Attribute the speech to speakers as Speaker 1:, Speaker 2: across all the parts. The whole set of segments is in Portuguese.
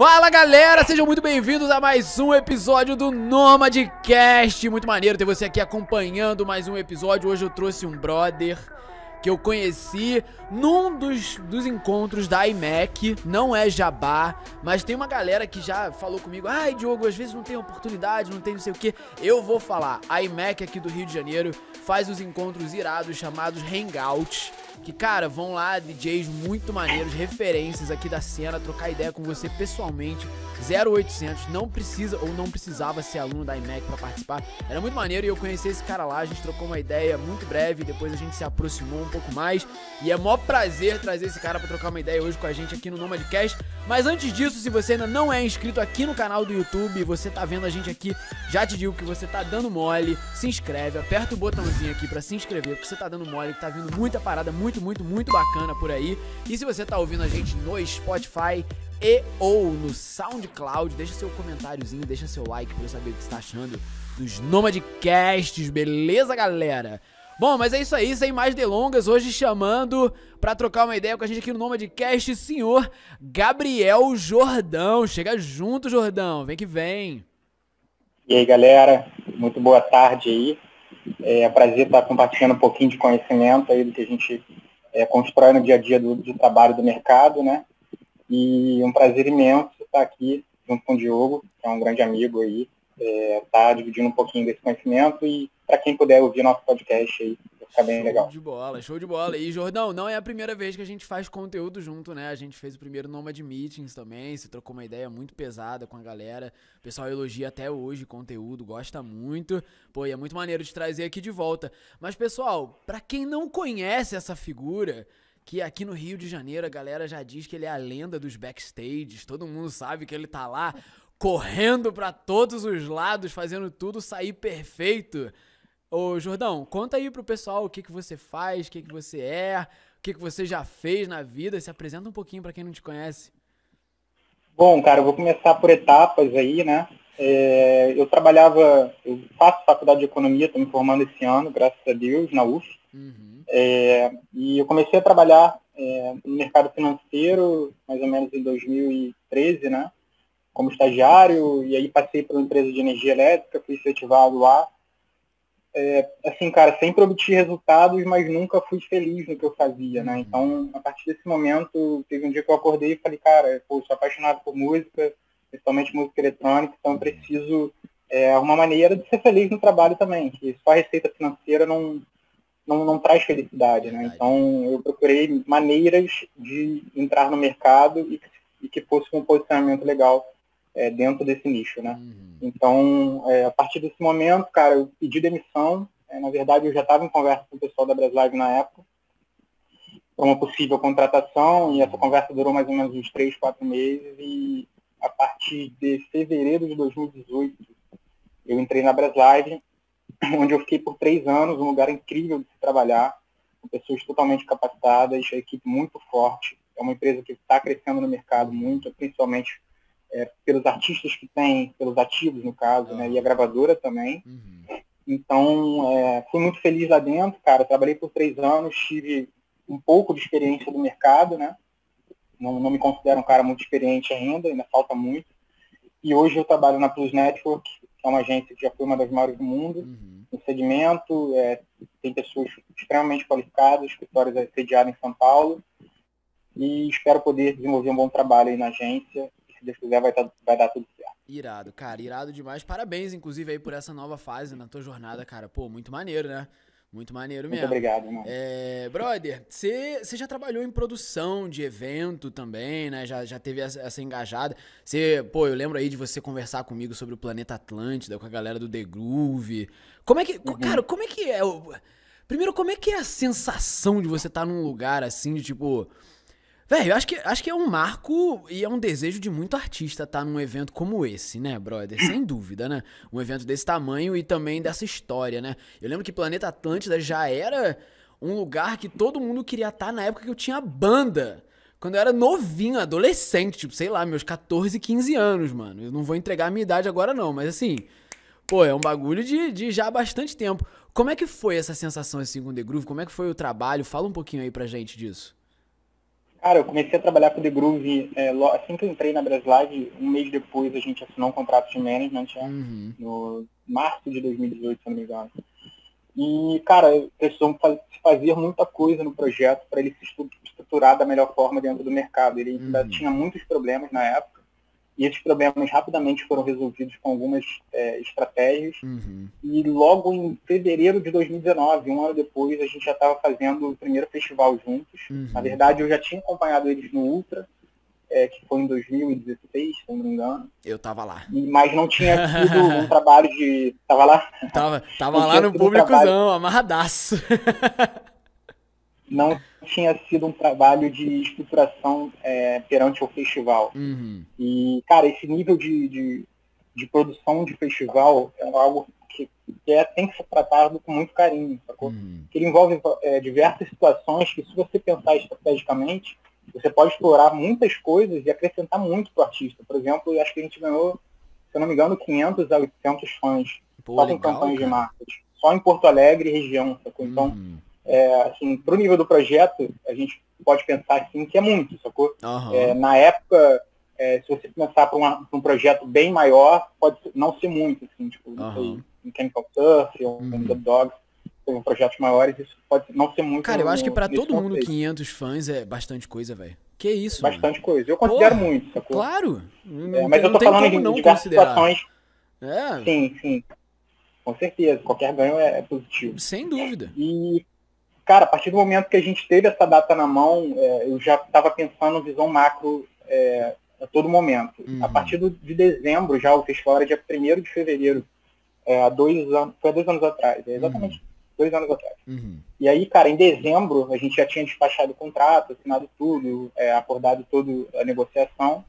Speaker 1: Fala galera, sejam muito bem-vindos a mais um episódio do Nomadcast. Muito maneiro ter você aqui acompanhando mais um episódio. Hoje eu trouxe um brother que eu conheci num dos, dos encontros da iMac. Não é jabá, mas tem uma galera que já falou comigo: ai, Diogo, às vezes não tem oportunidade, não tem não sei o que. Eu vou falar. A iMac aqui do Rio de Janeiro faz os encontros irados chamados Hangouts. Que, cara, vão lá DJs muito maneiros, referências aqui da cena, trocar ideia com você pessoalmente. 0800, não precisa ou não precisava ser aluno da iMac para participar. Era muito maneiro e eu conheci esse cara lá, a gente trocou uma ideia muito breve, depois a gente se aproximou um pouco mais. E é maior prazer trazer esse cara para trocar uma ideia hoje com a gente aqui no Nomadcast. Mas antes disso, se você ainda não é inscrito aqui no canal do YouTube, você tá vendo a gente aqui, já te digo que você tá dando mole, se inscreve, aperta o botãozinho aqui para se inscrever, porque você tá dando mole, que tá vindo muita parada muito, muito, muito bacana por aí. E se você tá ouvindo a gente no Spotify, e ou no SoundCloud. Deixa seu comentáriozinho, deixa seu like pra eu saber o que você tá achando dos Nomadcasts, beleza, galera? Bom, mas é isso aí, sem mais delongas, hoje chamando para trocar uma ideia com a gente aqui no Nomadcast, senhor Gabriel Jordão. Chega junto, Jordão, vem que vem.
Speaker 2: E aí, galera, muito boa tarde aí. É um prazer estar compartilhando um pouquinho de conhecimento aí do que a gente é, constrói no dia a dia do, trabalho do mercado, né? E um prazer imenso estar aqui junto com o Diogo, que é um grande amigo aí, é, tá dividindo um pouquinho desse conhecimento e para quem puder ouvir nosso podcast aí, ficar bem
Speaker 1: show
Speaker 2: legal.
Speaker 1: Show de bola, show de bola. E Jordão, não é a primeira vez que a gente faz conteúdo junto, né? A gente fez o primeiro Nomad Meetings também, se trocou uma ideia muito pesada com a galera. O pessoal elogia até hoje conteúdo, gosta muito. Pô, e é muito maneiro de trazer aqui de volta. Mas pessoal, para quem não conhece essa figura, que aqui no Rio de Janeiro a galera já diz que ele é a lenda dos backstages, todo mundo sabe que ele tá lá correndo para todos os lados, fazendo tudo sair perfeito. Ô Jordão, conta aí pro pessoal o que, que você faz, o que, que você é, o que, que você já fez na vida, se apresenta um pouquinho para quem não te conhece.
Speaker 2: Bom, cara, eu vou começar por etapas aí, né? É, eu trabalhava, eu faço faculdade de economia, estou me formando esse ano, graças a Deus, na UF. Uhum. É, e eu comecei a trabalhar é, no mercado financeiro mais ou menos em 2013, né? Como estagiário, e aí passei por uma empresa de energia elétrica, fui efetivado lá. É, assim, cara, sempre obtive resultados, mas nunca fui feliz no que eu fazia, né? Então, a partir desse momento, teve um dia que eu acordei e falei, cara, pô, sou apaixonado por música, principalmente música eletrônica, então preciso é, uma maneira de ser feliz no trabalho também, que só a receita financeira não, não, não traz felicidade, né? Então eu procurei maneiras de entrar no mercado e, e que fosse um posicionamento legal é, dentro desse nicho, né? Uhum. Então, é, a partir desse momento, cara, eu pedi demissão. É, na verdade, eu já estava em conversa com o pessoal da Braslive na época para uma possível contratação e essa conversa durou mais ou menos uns três, quatro meses e a partir de fevereiro de 2018 eu entrei na Braslive onde eu fiquei por três anos, um lugar incrível de se trabalhar, com pessoas totalmente capacitadas, a equipe muito forte. É uma empresa que está crescendo no mercado muito, principalmente é, pelos artistas que tem, pelos ativos no caso, né, e a gravadora também. Uhum. Então, é, fui muito feliz lá dentro, cara. Trabalhei por três anos, tive um pouco de experiência do mercado, né? Não, não me considero um cara muito experiente ainda, ainda falta muito. E hoje eu trabalho na Plus Network, que é uma agência que já foi uma das maiores do mundo uhum. no segmento, é, tem pessoas extremamente qualificadas, escritórios sediados em São Paulo, e espero poder desenvolver um bom trabalho aí na agência, se Deus quiser vai, tá, vai dar tudo certo.
Speaker 1: Irado, cara, irado demais. Parabéns, inclusive, aí por essa nova fase na tua jornada, cara. Pô, muito maneiro, né? Muito maneiro mesmo.
Speaker 2: Muito obrigado, irmão.
Speaker 1: É, brother, você já trabalhou em produção de evento também, né? Já, já teve essa, essa engajada. Você, pô, eu lembro aí de você conversar comigo sobre o Planeta Atlântida, com a galera do The Groove. Como é que. Uhum. Cara, como é que é? Primeiro, como é que é a sensação de você estar tá num lugar assim, de tipo. Velho, acho que, acho que é um marco e é um desejo de muito artista estar tá num evento como esse, né, brother? Sem dúvida, né? Um evento desse tamanho e também dessa história, né? Eu lembro que Planeta Atlântida já era um lugar que todo mundo queria estar tá na época que eu tinha banda. Quando eu era novinho, adolescente, tipo, sei lá, meus 14, 15 anos, mano. Eu não vou entregar a minha idade agora, não, mas assim, pô, é um bagulho de, de já há bastante tempo. Como é que foi essa sensação assim com The Groove? Como é que foi o trabalho? Fala um pouquinho aí pra gente disso.
Speaker 2: Cara, eu comecei a trabalhar com o The Groove é, assim que eu entrei na Braslive, um mês depois a gente assinou um contrato de management, né, uhum. no março de 2018, se não me engano. E, cara, precisamos fazer muita coisa no projeto para ele se estruturar da melhor forma dentro do mercado. Ele ainda uhum. tinha muitos problemas na época, e esses problemas rapidamente foram resolvidos com algumas é, estratégias. Uhum. E logo em fevereiro de 2019, um ano depois, a gente já estava fazendo o primeiro festival juntos. Uhum. Na verdade, eu já tinha acompanhado eles no Ultra, é, que foi em 2016, se não me engano.
Speaker 1: Eu tava lá.
Speaker 2: E, mas não tinha sido um trabalho de. Tava lá?
Speaker 1: Tava, tava lá no públicozão, um amarradaço.
Speaker 2: não tinha sido um trabalho de estruturação é, perante o festival. Uhum. E, cara, esse nível de, de, de, produção de festival é algo que, que é, tem que ser tratado com muito carinho, sacou? Uhum. Que ele envolve é, diversas situações que, se você pensar estrategicamente, você pode explorar muitas coisas e acrescentar muito para o artista. Por exemplo, eu acho que a gente ganhou, se eu não me engano, 500 a 800 fãs Pô, só com campanhas de marketing. Só em Porto Alegre e região, sacou? Então, uhum é, assim, para o nível do projeto, a gente pode pensar assim que é muito, sacou? Uhum. É, na época, é, se você pensar para um projeto bem maior, pode não ser muito, assim, tipo, não sei, um Chemical Surf ou um The Dogs, um projetos maiores, isso pode não ser muito.
Speaker 1: Cara, eu acho que para todo mundo 500 fãs é bastante coisa, velho. Que isso?
Speaker 2: Bastante coisa. Eu considero Porra, muito, sacou?
Speaker 1: Claro.
Speaker 2: É, mas eu tô falando em diversas situações. É. Sim, sim. Com certeza. Qualquer ganho é, é positivo.
Speaker 1: Sem dúvida.
Speaker 2: E cara, a partir do momento que a gente teve essa data na mão, é, eu já estava pensando visão macro é, a todo momento. Uhum. A partir do, de dezembro, já o festival era dia 1 de fevereiro, é, há dois anos, foi há dois anos atrás, é exatamente uhum. dois anos atrás. Uhum. E aí, cara, em dezembro, a gente já tinha despachado o contrato, assinado tudo, é, acordado toda a negociação.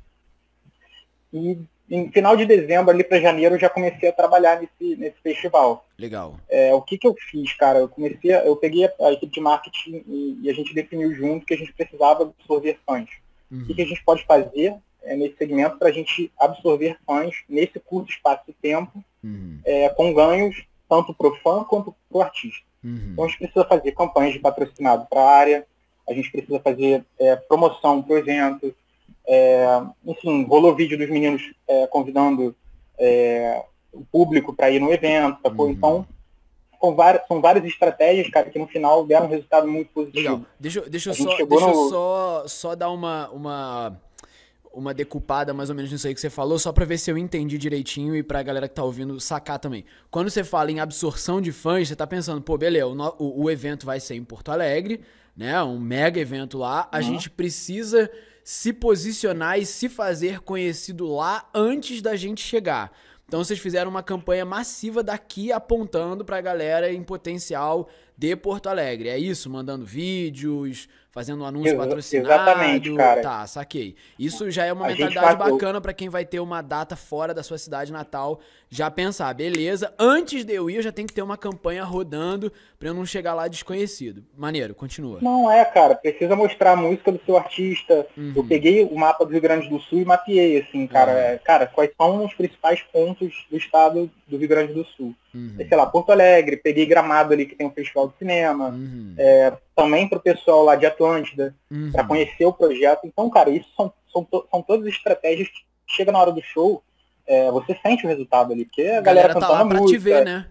Speaker 2: E em final de dezembro, ali para janeiro, eu já comecei a trabalhar nesse, nesse festival.
Speaker 1: Legal.
Speaker 2: É, o que, que eu fiz, cara? Eu comecei, eu peguei a, a, equipe de marketing e, e, a gente definiu junto que a gente precisava absorver fãs. Uhum. O que, que a gente pode fazer é, nesse segmento para a gente absorver fãs nesse curto espaço de tempo, uhum. é, com ganhos tanto para o fã quanto para o artista. Uhum. Então a gente precisa fazer campanhas de patrocinado para a área, a gente precisa fazer é, promoção para o evento, é, enfim, rolou vídeo dos meninos é, convidando é, o público para ir no evento, Uhum. Então, são várias, são várias estratégias, cara, que no final deram um resultado muito positivo. Legal.
Speaker 1: Deixa, deixa, eu, só, deixa no... só, só dar uma, uma, uma decupada mais ou menos nisso aí que você falou, só para ver se eu entendi direitinho e pra galera que tá ouvindo sacar também. Quando você fala em absorção de fãs, você tá pensando, pô, beleza, o, o, o evento vai ser em Porto Alegre, né? Um mega evento lá, a uhum. gente precisa se posicionar e se fazer conhecido lá antes da gente chegar. Então vocês fizeram uma campanha massiva daqui apontando para a galera em potencial de Porto Alegre. É isso? Mandando vídeos, fazendo um anúncio patrocinado.
Speaker 2: Exatamente, cara.
Speaker 1: Tá, saquei. Isso já é uma a mentalidade bacana para quem vai ter uma data fora da sua cidade natal, já pensar, beleza, antes de eu ir eu já tenho que ter uma campanha rodando para eu não chegar lá desconhecido. Maneiro, continua.
Speaker 2: Não é, cara, precisa mostrar a música do seu artista. Uhum. Eu peguei o mapa do Rio Grande do Sul e mapeei assim, cara, uhum. cara, quais são os principais pontos do estado do Rio Grande do Sul. Uhum. Sei lá, Porto Alegre, peguei Gramado ali que tem um festival de cinema, uhum. é, também para o pessoal lá de Atlântida, uhum. para conhecer o projeto. Então, cara, isso são, são, são todas estratégias que chega na hora do show, é, você sente o resultado ali, porque a, a galera, galera tá lá música, te ver, né?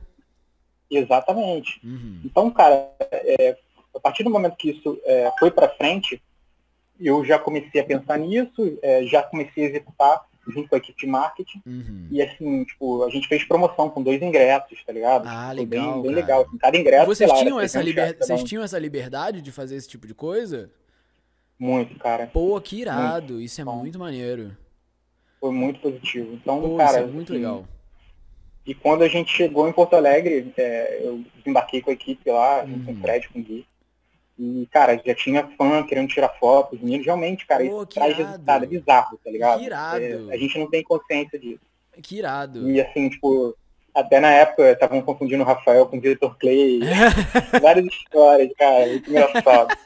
Speaker 2: Exatamente. Uhum. Então, cara, é, a partir do momento que isso é, foi para frente, eu já comecei a pensar nisso, é, já comecei a executar junto com a equipe de marketing. Uhum. E assim, tipo, a gente fez promoção com dois ingressos, tá ligado?
Speaker 1: Ah, legal.
Speaker 2: Bem, bem legal. Assim, cada ingresso.
Speaker 1: Vocês, lá, tinham essa liber... Vocês tinham essa liberdade de fazer esse tipo de coisa?
Speaker 2: Muito, cara.
Speaker 1: Pô, que irado. Muito. Isso é muito maneiro.
Speaker 2: Foi muito positivo. Então,
Speaker 1: Pô,
Speaker 2: cara.
Speaker 1: é muito assim, legal.
Speaker 2: E quando a gente chegou em Porto Alegre, é, eu desembarquei com a equipe lá, junto com o uhum. Fred, com o Gui. E, cara, já tinha fã querendo tirar fotos, os meninos realmente, cara, Pô, isso traz irado. resultado, é bizarro, tá ligado?
Speaker 1: Que irado.
Speaker 2: É, a gente não tem consciência disso.
Speaker 1: Que irado.
Speaker 2: E assim, tipo, até na época estavam confundindo o Rafael com o Vitor Clay. várias histórias, cara, muito engraçado.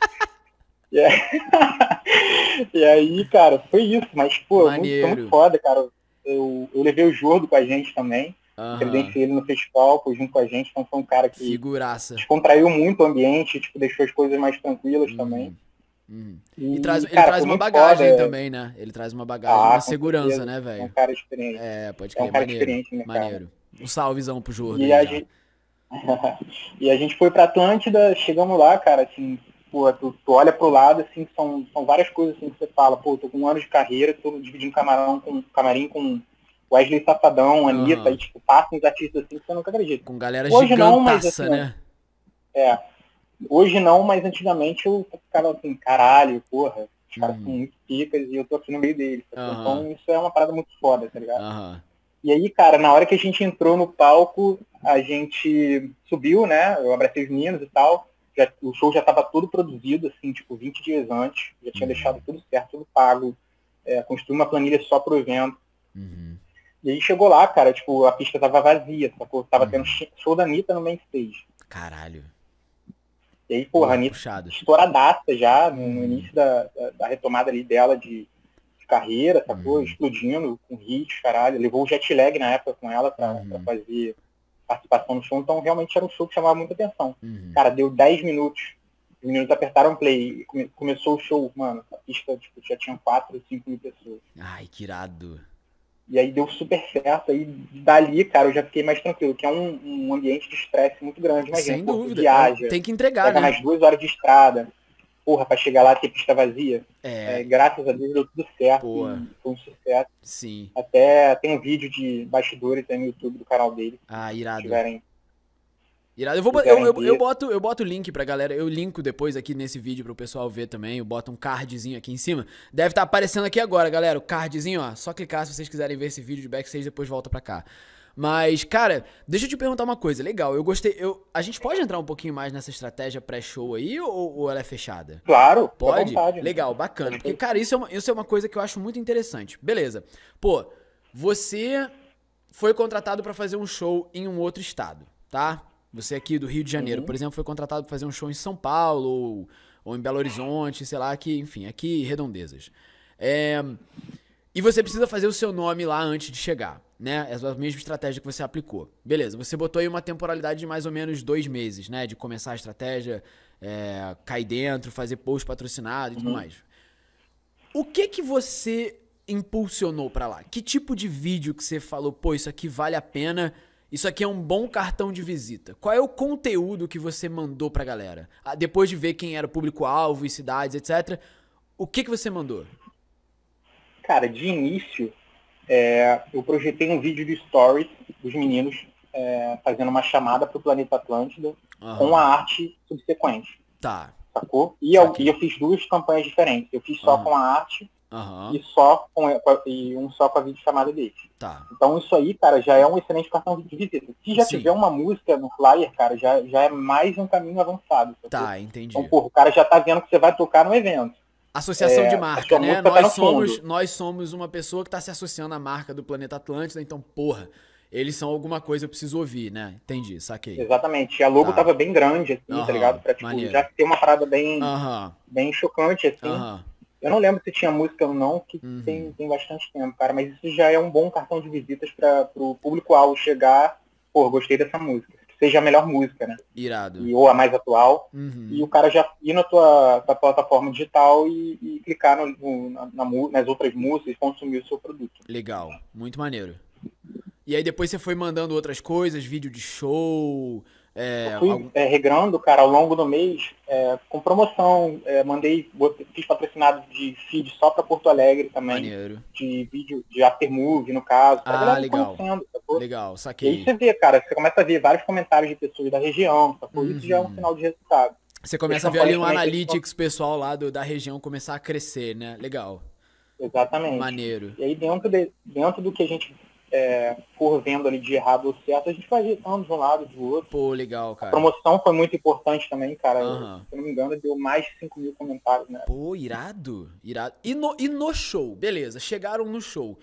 Speaker 2: e, aí, e aí, cara, foi isso, mas, pô, muito, muito foda, cara. Eu, eu levei o Jordo com a gente também. Uhum. Credenciei ele no festival, foi junto com a gente, então foi um cara que
Speaker 1: Figuraça.
Speaker 2: descontraiu muito o ambiente, tipo, deixou as coisas mais tranquilas uhum. também.
Speaker 1: Uhum. E, e, traz, cara, ele traz uma bagagem foda, também, né? Ele traz uma bagagem, ah, uma segurança, certeza. né, velho? É
Speaker 2: um cara experiente.
Speaker 1: É, pode crer, é um cara maneiro, experiente, né, maneiro. Um salvezão pro Jordan.
Speaker 2: E, a gente... e a gente foi pra Atlântida, chegamos lá, cara, assim, pô, tu, tu olha pro lado, assim, são, são várias coisas assim que você fala, pô, tô com um ano de carreira, tô dividindo camarão com, camarim com Wesley Safadão, Anitta, uhum. e tipo, passam uns artistas assim que você nunca acredita.
Speaker 1: Com galera Hoje não, mas, assim, né?
Speaker 2: É, Hoje não, mas antigamente eu ficava assim, caralho, porra, os caras são uhum. muito picas e eu tô aqui no meio deles. Uhum. Então isso é uma parada muito foda, tá ligado? Uhum. E aí, cara, na hora que a gente entrou no palco, a gente subiu, né? Eu abracei os meninos e tal. Já, o show já estava todo produzido, assim, tipo, 20 dias antes. Já tinha uhum. deixado tudo certo, tudo pago. É, construí uma planilha só pro evento. Uhum. E aí chegou lá, cara, tipo, a pista tava vazia, sacou? Tava uhum. tendo show da Anitta no main stage.
Speaker 1: Caralho.
Speaker 2: E aí, porra, a Anitta estouradaça já, no, no início da, da, da, retomada ali dela de, de carreira, sacou? Uhum. Explodindo com hits, caralho. Levou o jet lag na época com ela pra, uhum. pra fazer participação no show, então realmente era um show que chamava muita atenção. Uhum. Cara, deu 10 minutos. Os meninos apertaram play e come, começou o show, mano. A pista tipo, já tinha 4, 5 mil pessoas.
Speaker 1: Ai, que irado.
Speaker 2: E aí deu super certo. Aí dali, cara, eu já fiquei mais tranquilo, que é um, um ambiente de estresse muito grande. Imagina,
Speaker 1: Sem dúvida. Viaja,
Speaker 2: tem
Speaker 1: que entregar,
Speaker 2: né?
Speaker 1: mais
Speaker 2: duas horas de estrada. Porra, pra chegar lá ter pista vazia. É. é. graças a Deus deu tudo certo. Foi um sucesso.
Speaker 1: Sim.
Speaker 2: Até tem um vídeo de bastidores aí no YouTube do canal dele.
Speaker 1: Ah, irado.
Speaker 2: Se tiverem
Speaker 1: Irado. Eu, vou, eu, eu, eu, boto, eu boto o link pra galera. Eu linko depois aqui nesse vídeo pro pessoal ver também. Eu boto um cardzinho aqui em cima. Deve estar tá aparecendo aqui agora, galera. O cardzinho, ó. Só clicar se vocês quiserem ver esse vídeo de backstage, depois volta pra cá. Mas, cara, deixa eu te perguntar uma coisa. Legal, eu gostei. Eu, a gente pode entrar um pouquinho mais nessa estratégia pré-show aí ou, ou, ela é fechada?
Speaker 2: Claro,
Speaker 1: pode. Vontade, Legal, bacana. Porque, cara, isso é, uma, isso é uma coisa que eu acho muito interessante. Beleza. Pô, você foi contratado para fazer um show em um outro estado, tá? Você aqui do Rio de Janeiro, uhum. por exemplo, foi contratado para fazer um show em São Paulo ou, ou em Belo Horizonte, sei lá, aqui, enfim, aqui redondezas. É, e você precisa fazer o seu nome lá antes de chegar, né? É a mesma estratégia que você aplicou. Beleza, você botou aí uma temporalidade de mais ou menos dois meses, né? De começar a estratégia, é, cair dentro, fazer post patrocinado e tudo uhum. mais. O que que você impulsionou para lá? Que tipo de vídeo que você falou, pô, isso aqui vale a pena isso aqui é um bom cartão de visita. Qual é o conteúdo que você mandou pra galera? Ah, depois de ver quem era o público-alvo e cidades, etc. O que, que você mandou?
Speaker 2: Cara, de início, é, eu projetei um vídeo de stories dos meninos é, fazendo uma chamada pro planeta Atlântida uhum. com a arte subsequente.
Speaker 1: Tá.
Speaker 2: Sacou? E eu, e eu, fiz duas campanhas diferentes. Eu fiz só uhum. com a arte Uhum. E só com, e um só com a videochamada dele.
Speaker 1: Tá.
Speaker 2: Então isso aí, cara, já é um excelente cartão de visita. Se já Sim. tiver uma música no flyer, cara, já, já é mais um caminho avançado.
Speaker 1: Tá, entendi.
Speaker 2: Então, porra, o cara já tá vendo que você vai tocar no evento.
Speaker 1: Associação é, de marca, né? Tá nós, tá somos, nós somos uma pessoa que está se associando à marca do Planeta Atlântida, então, porra, eles são alguma coisa, eu preciso ouvir, né? Entendi, saquei.
Speaker 2: Exatamente. E a logo tá. tava bem grande, assim, uhum, tá ligado? Pra, tipo, já ter uma parada bem, uhum. bem chocante, assim. Uhum. Eu não lembro se tinha música ou não, que uhum. tem, tem bastante tempo, cara, mas isso já é um bom cartão de visitas para o público-alvo chegar, pô, gostei dessa música. Seja a melhor música, né?
Speaker 1: Irado.
Speaker 2: E, ou a mais atual. Uhum. E o cara já ir na tua, tua plataforma digital e, e clicar no, no, na, nas outras músicas e consumir o seu produto.
Speaker 1: Legal, muito maneiro. E aí depois você foi mandando outras coisas, vídeo de show,
Speaker 2: é, eu fui algum... é, regrando, cara, ao longo do mês, é, com promoção, é, mandei, fiz patrocinado de feed só para Porto Alegre também.
Speaker 1: Maneiro.
Speaker 2: De vídeo, de aftermovie, no caso.
Speaker 1: Ah, legal. Legal, saquei.
Speaker 2: E aí você vê, cara, você começa a ver vários comentários de pessoas da região, sacou? Uhum. Isso já é um uhum. sinal de resultado.
Speaker 1: Você começa a ver ali no Analytics pessoal lá do, da região começar a crescer, né? Legal.
Speaker 2: Exatamente.
Speaker 1: Maneiro.
Speaker 2: E aí dentro, de, dentro do que a gente é, for vendo ali de errado ou certo, a gente vai ajeitando de um lado do outro.
Speaker 1: Pô, legal, cara.
Speaker 2: A promoção foi muito importante também, cara. Uhum. Se eu não me engano, deu mais de 5 mil comentários, né?
Speaker 1: Pô, irado, irado. E no, e no show, beleza, chegaram no show.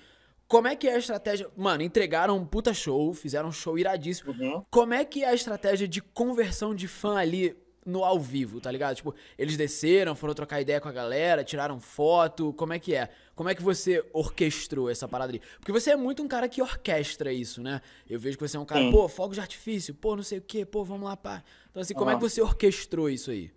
Speaker 1: Como é que é a estratégia? Mano, entregaram um puta show, fizeram um show iradíssimo. Uhum. Como é que é a estratégia de conversão de fã ali no ao vivo, tá ligado? Tipo, eles desceram, foram trocar ideia com a galera, tiraram foto, como é que é? Como é que você orquestrou essa parada ali? Porque você é muito um cara que orquestra isso, né? Eu vejo que você é um cara, Sim. pô, fogos de artifício, pô, não sei o quê, pô, vamos lá, pá. Então assim, como é que você orquestrou isso aí?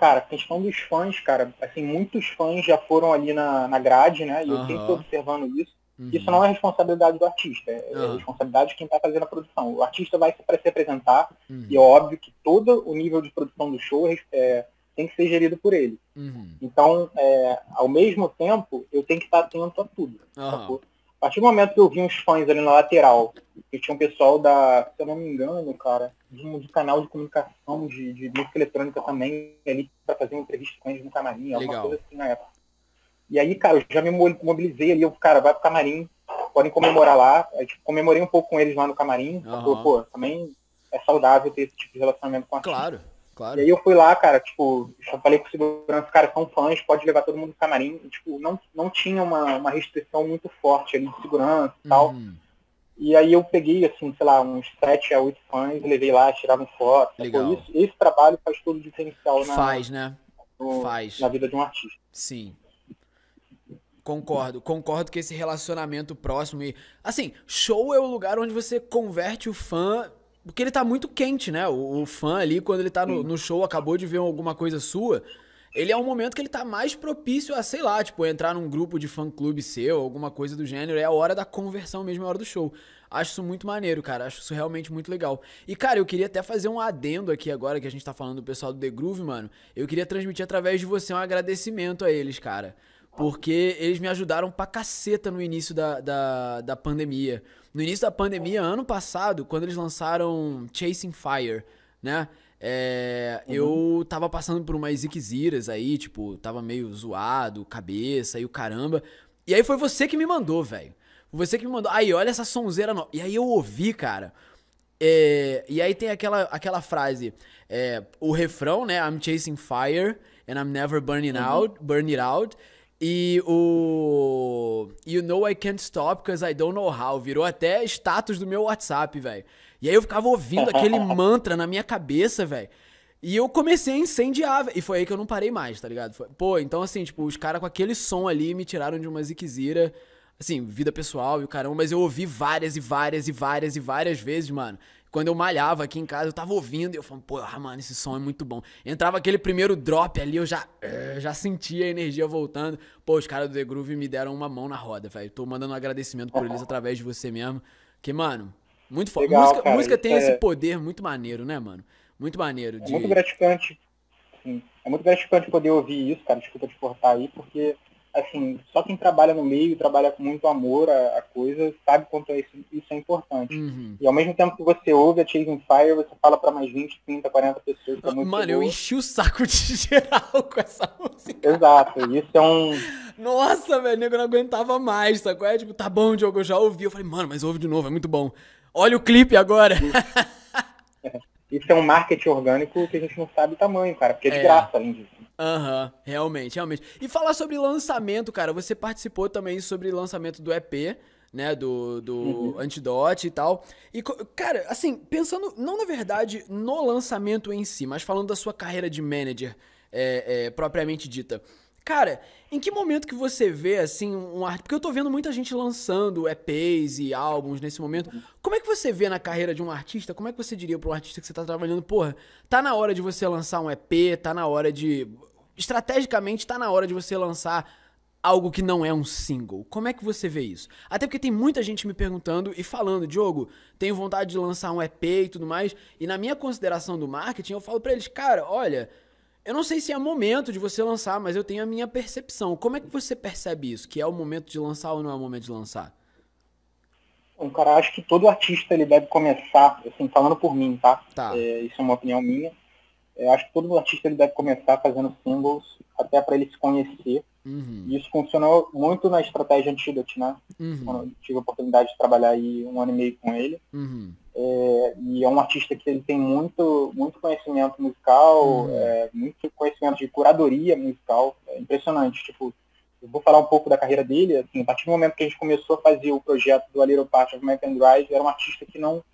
Speaker 2: cara, questão dos fãs, cara, assim, muitos fãs já foram ali na, na grade, né? E eu sempre tô observando isso. Uhum. Isso não é responsabilidade do artista, é uhum. responsabilidade de quem está fazendo a produção. O artista vai se, se apresentar uhum. e é óbvio que todo o nível de produção do show é, tem que ser gerido por ele. Uhum. Então, é, ao mesmo tempo, eu tenho que estar atento a tudo. Uhum. A partir do momento que eu vi uns fãs ali na lateral, que tinha um pessoal da, se eu não me engano, cara, de um de canal de comunicação de, de música eletrônica também, ali para fazer uma entrevista com eles no camarim, alguma Legal. coisa assim na época. E aí, cara, eu já me mobilizei ali, eu, cara, vai pro camarim, podem comemorar lá. Aí, tipo, comemorei um pouco com eles lá no camarim. Uhum. Pô, também é saudável ter esse tipo de relacionamento com a
Speaker 1: Claro. Claro.
Speaker 2: E aí eu fui lá, cara, tipo, eu falei com o segurança, os caras são fãs, pode levar todo mundo no camarim. E, tipo, não, não tinha uma, uma restrição muito forte ali de segurança e tal. Uhum. E aí eu peguei, assim, sei lá, uns sete a oito fãs, levei lá, tiravam foto. Legal. Isso, esse trabalho faz todo o diferencial na,
Speaker 1: faz, né?
Speaker 2: No,
Speaker 1: faz.
Speaker 2: na vida de um artista.
Speaker 1: Sim. Concordo, concordo que esse relacionamento próximo e. Assim, show é o lugar onde você converte o fã porque ele tá muito quente, né? O, o fã ali, quando ele tá no, no, show, acabou de ver alguma coisa sua, ele é um momento que ele tá mais propício a, sei lá, tipo, entrar num grupo de fã-clube seu, alguma coisa do gênero. É a hora da conversão mesmo, é a hora do show. Acho isso muito maneiro, cara. Acho isso realmente muito legal. E, cara, eu queria até fazer um adendo aqui agora que a gente tá falando do pessoal do The Groove, mano. Eu queria transmitir através de você um agradecimento a eles, cara. Porque eles me ajudaram pra caceta no início da, da, da pandemia. No início da pandemia, ano passado, quando eles lançaram Chasing Fire, né? É, uhum. Eu tava passando por umas ziqueziras aí, tipo, tava meio zoado, cabeça e o caramba. E aí foi você que me mandou, velho. Você que me mandou. Aí, olha essa sonzeira nova. E aí eu ouvi, cara. É, e aí tem aquela, aquela frase, é, o refrão, né? I'm chasing fire and I'm never burning uhum. out, burn it out. E o You Know I Can't Stop Cause I Don't Know How virou até status do meu WhatsApp, velho. E aí eu ficava ouvindo aquele mantra na minha cabeça, velho. E eu comecei a incendiar, véio. e foi aí que eu não parei mais, tá ligado? Foi, pô, então assim, tipo, os caras com aquele som ali me tiraram de uma ziquezira, assim, vida pessoal e o caramba, mas eu ouvi várias e várias e várias e várias vezes, mano. Quando eu malhava aqui em casa, eu tava ouvindo e eu falava, pô, mano, esse som é muito bom. Entrava aquele primeiro drop ali, eu já, eh, já sentia a energia voltando. Pô, os caras do The Groove me deram uma mão na roda, velho. Tô mandando um agradecimento por eles através de você mesmo. Que, mano, muito foda. Música, cara, música tem é... esse poder muito maneiro, né, mano? Muito maneiro.
Speaker 2: De... É muito gratificante. Sim. É muito gratificante poder ouvir isso, cara. Desculpa te cortar aí, porque assim, só quem trabalha no meio, trabalha com muito amor a, a coisa, sabe quanto isso, isso é importante. Uhum. E ao mesmo tempo que você ouve a Chasing Fire, você fala para mais 20, 30, 40 pessoas.
Speaker 1: É Mano, boa. eu enchi o saco de geral com essa música.
Speaker 2: Exato, isso é um.
Speaker 1: Nossa, velho, nego não aguentava mais, sacou? É tipo, tá bom, Diogo, eu já ouvi. Eu falei, mano, mas ouve de novo, é muito bom. Olha o clipe agora.
Speaker 2: Isso é um marketing orgânico que a gente não sabe o tamanho, cara, porque é de é. graça, além disso.
Speaker 1: Aham, uhum, realmente, realmente. E falar sobre lançamento, cara, você participou também sobre lançamento do EP, né, do, do uhum. Antidote e tal. E, cara, assim, pensando, não na verdade no lançamento em si, mas falando da sua carreira de manager é, é, propriamente dita. Cara, em que momento que você vê, assim, um arte... Porque eu tô vendo muita gente lançando EPs e álbuns nesse momento. Como é que você vê na carreira de um artista? Como é que você diria para um artista que você tá trabalhando? Porra, tá na hora de você lançar um EP, tá na hora de... Estrategicamente, tá na hora de você lançar algo que não é um single. Como é que você vê isso? Até porque tem muita gente me perguntando e falando, Diogo, tenho vontade de lançar um EP e tudo mais. E na minha consideração do marketing, eu falo para eles, cara, olha eu não sei se é momento de você lançar, mas eu tenho a minha percepção. Como é que você percebe isso? Que é o momento de lançar ou não é o momento de lançar?
Speaker 2: Bom, cara, acho que todo artista ele deve começar, assim, falando por mim, tá?
Speaker 1: tá.
Speaker 2: É, isso é uma opinião minha. Eu acho que todo artista ele deve começar fazendo singles, até para ele se conhecer. Uhum. E isso funcionou muito na estratégia Antidote, né? Uhum. Quando eu tive a oportunidade de trabalhar aí um ano e meio com ele. Uhum. É, e é um artista que ele tem muito, muito conhecimento musical, uhum. é, muito conhecimento de curadoria musical. É impressionante. Tipo, eu vou falar um pouco da carreira dele. Assim, a partir do momento que a gente começou a fazer o projeto do A Little Part of and Drive, era um artista que não,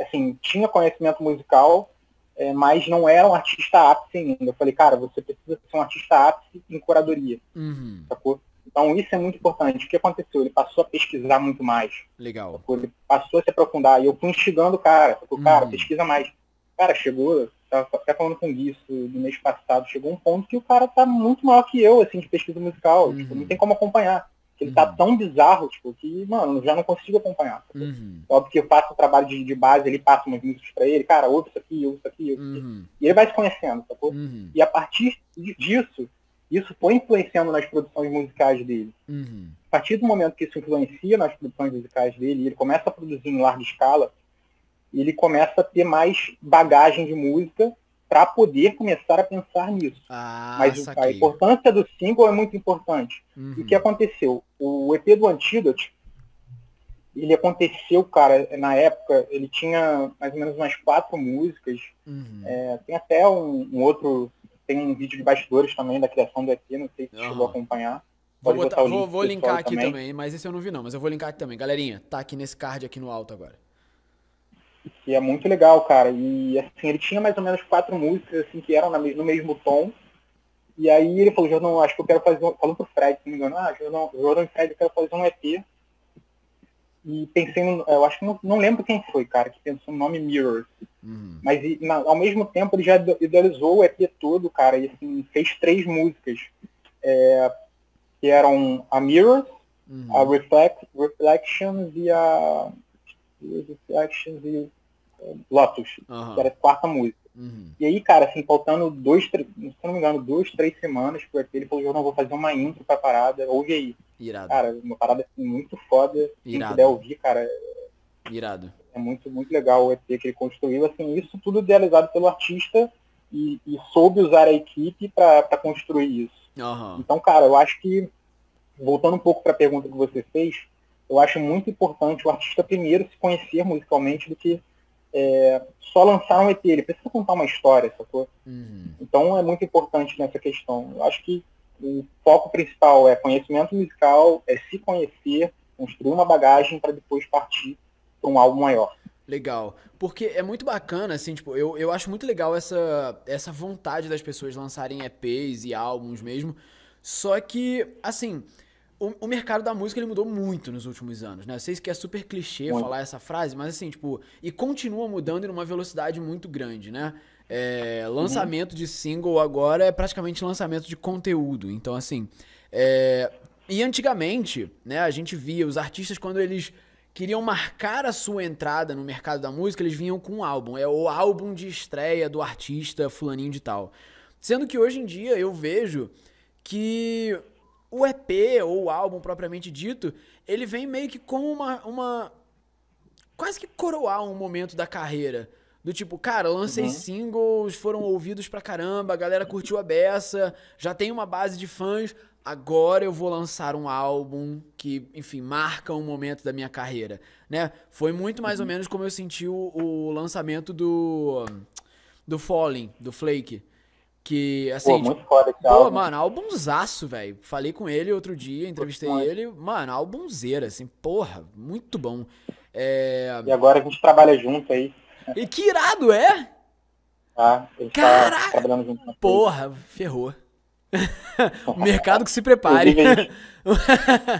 Speaker 2: assim, tinha conhecimento musical, é, mas não era um artista ápice ainda. Eu falei, cara, você precisa ser um artista ápice em curadoria. Uhum. Sacou? Então isso é muito importante. O que aconteceu? Ele passou a pesquisar muito mais.
Speaker 1: Legal.
Speaker 2: Ele passou a se aprofundar. E eu fui instigando o cara. Falei, cara, uhum. pesquisa mais. Cara, chegou, tava até falando com isso no mês passado, chegou um ponto que o cara tá muito maior que eu, assim, de pesquisa musical. Uhum. Tipo, não tem como acompanhar. Ele tá uhum. tá tão bizarro, tipo, que, mano, já não consigo acompanhar. Uhum. Óbvio que eu faço o trabalho de, de base, ele passa umas músicas pra ele, cara, ouve isso aqui, ouve isso aqui, ouve isso aqui. Uhum. E ele vai se conhecendo, sacou? Uhum. E a partir disso, isso foi influenciando nas produções musicais dele. Uhum. A partir do momento que isso influencia nas produções musicais dele, ele começa a produzir em larga escala, ele começa a ter mais bagagem de música para poder começar a pensar nisso. Ah, Mas saquei. a importância do single é muito importante. Uhum. E o que aconteceu? O EP do Antidote, ele aconteceu, cara, na época, ele tinha mais ou menos umas quatro músicas. Uhum. É, tem até um, um, outro, tem um vídeo de bastidores também da criação do EP, não sei se uhum. chegou a acompanhar.
Speaker 1: Pode vou, botar, vou, vou linkar aqui também. também, mas esse eu não vi não, mas eu vou linkar aqui também. Galerinha, tá aqui nesse card aqui no alto agora
Speaker 2: que é muito legal, cara. E assim, ele tinha mais ou menos quatro músicas assim que eram no mesmo tom. E aí ele falou, Jordão, acho que eu quero fazer um. Falou pro Fred, se não me engano, ah, Jordão, Jordão e Fred, eu quero fazer um EP. E pensei no. Eu acho que não, não lembro quem foi, cara, que pensou no nome Mirrors. Uhum. Mas na, ao mesmo tempo ele já idealizou o EP todo, cara, e assim, fez três músicas. É, que eram a Mirrors, uhum. a Reflect, Reflections e a. Reflections e Lotus, uhum. que era a quarta música. Uhum. E aí, cara, assim, faltando dois, se não me engano, duas, três semanas pro EP, ele falou, não vou fazer uma intro pra parada, ouve aí. Irado. Cara, uma parada assim, muito foda. Quem puder ouvir, cara.
Speaker 1: Irado.
Speaker 2: É muito, muito legal o EP que ele construiu. Assim, isso tudo idealizado pelo artista e, e soube usar a equipe para construir isso. Uhum. Então, cara, eu acho que, voltando um pouco para a pergunta que você fez, eu acho muito importante o artista primeiro se conhecer musicalmente do que é, só lançar um EP, ele precisa contar uma história, sacou? Uhum. Então é muito importante nessa questão. Eu acho que o foco principal é conhecimento musical, é se conhecer, construir uma bagagem para depois partir para um álbum maior.
Speaker 1: Legal. Porque é muito bacana, assim, tipo, eu, eu acho muito legal essa, essa vontade das pessoas lançarem EPs e álbuns mesmo. Só que, assim, o, o, mercado da música ele mudou muito nos últimos anos, né? Eu sei que é super clichê muito. falar essa frase, mas assim, tipo, e continua mudando em uma velocidade muito grande, né? É, lançamento uhum. de single agora é praticamente lançamento de conteúdo. Então, assim. É, e antigamente, né, a gente via os artistas quando eles queriam marcar a sua entrada no mercado da música, eles vinham com um álbum. É o álbum de estreia do artista fulaninho de tal. Sendo que hoje em dia eu vejo que o EP ou o álbum propriamente dito, ele vem meio que como uma, uma quase que coroar um momento da carreira. Do tipo, cara, lancei uhum. singles, foram ouvidos pra caramba, a galera curtiu a beça, já tem uma base de fãs, agora eu vou lançar um álbum que, enfim, marca um momento da minha carreira, né? Foi muito mais uhum. ou menos como eu senti o, o lançamento do do Falling, do Flake. Que, assim. Pô,
Speaker 2: muito foda esse
Speaker 1: pô, álbum. mano, álbumzaço, velho. Falei com ele outro dia, entrevistei ele. Mano, álbumzeira, assim, porra, muito bom. É...
Speaker 2: E agora a gente trabalha junto aí.
Speaker 1: E que irado, é?
Speaker 2: Ah, a gente tá Caraca! Tá trabalhando junto.
Speaker 1: Porra, ferrou. o mercado que se prepare.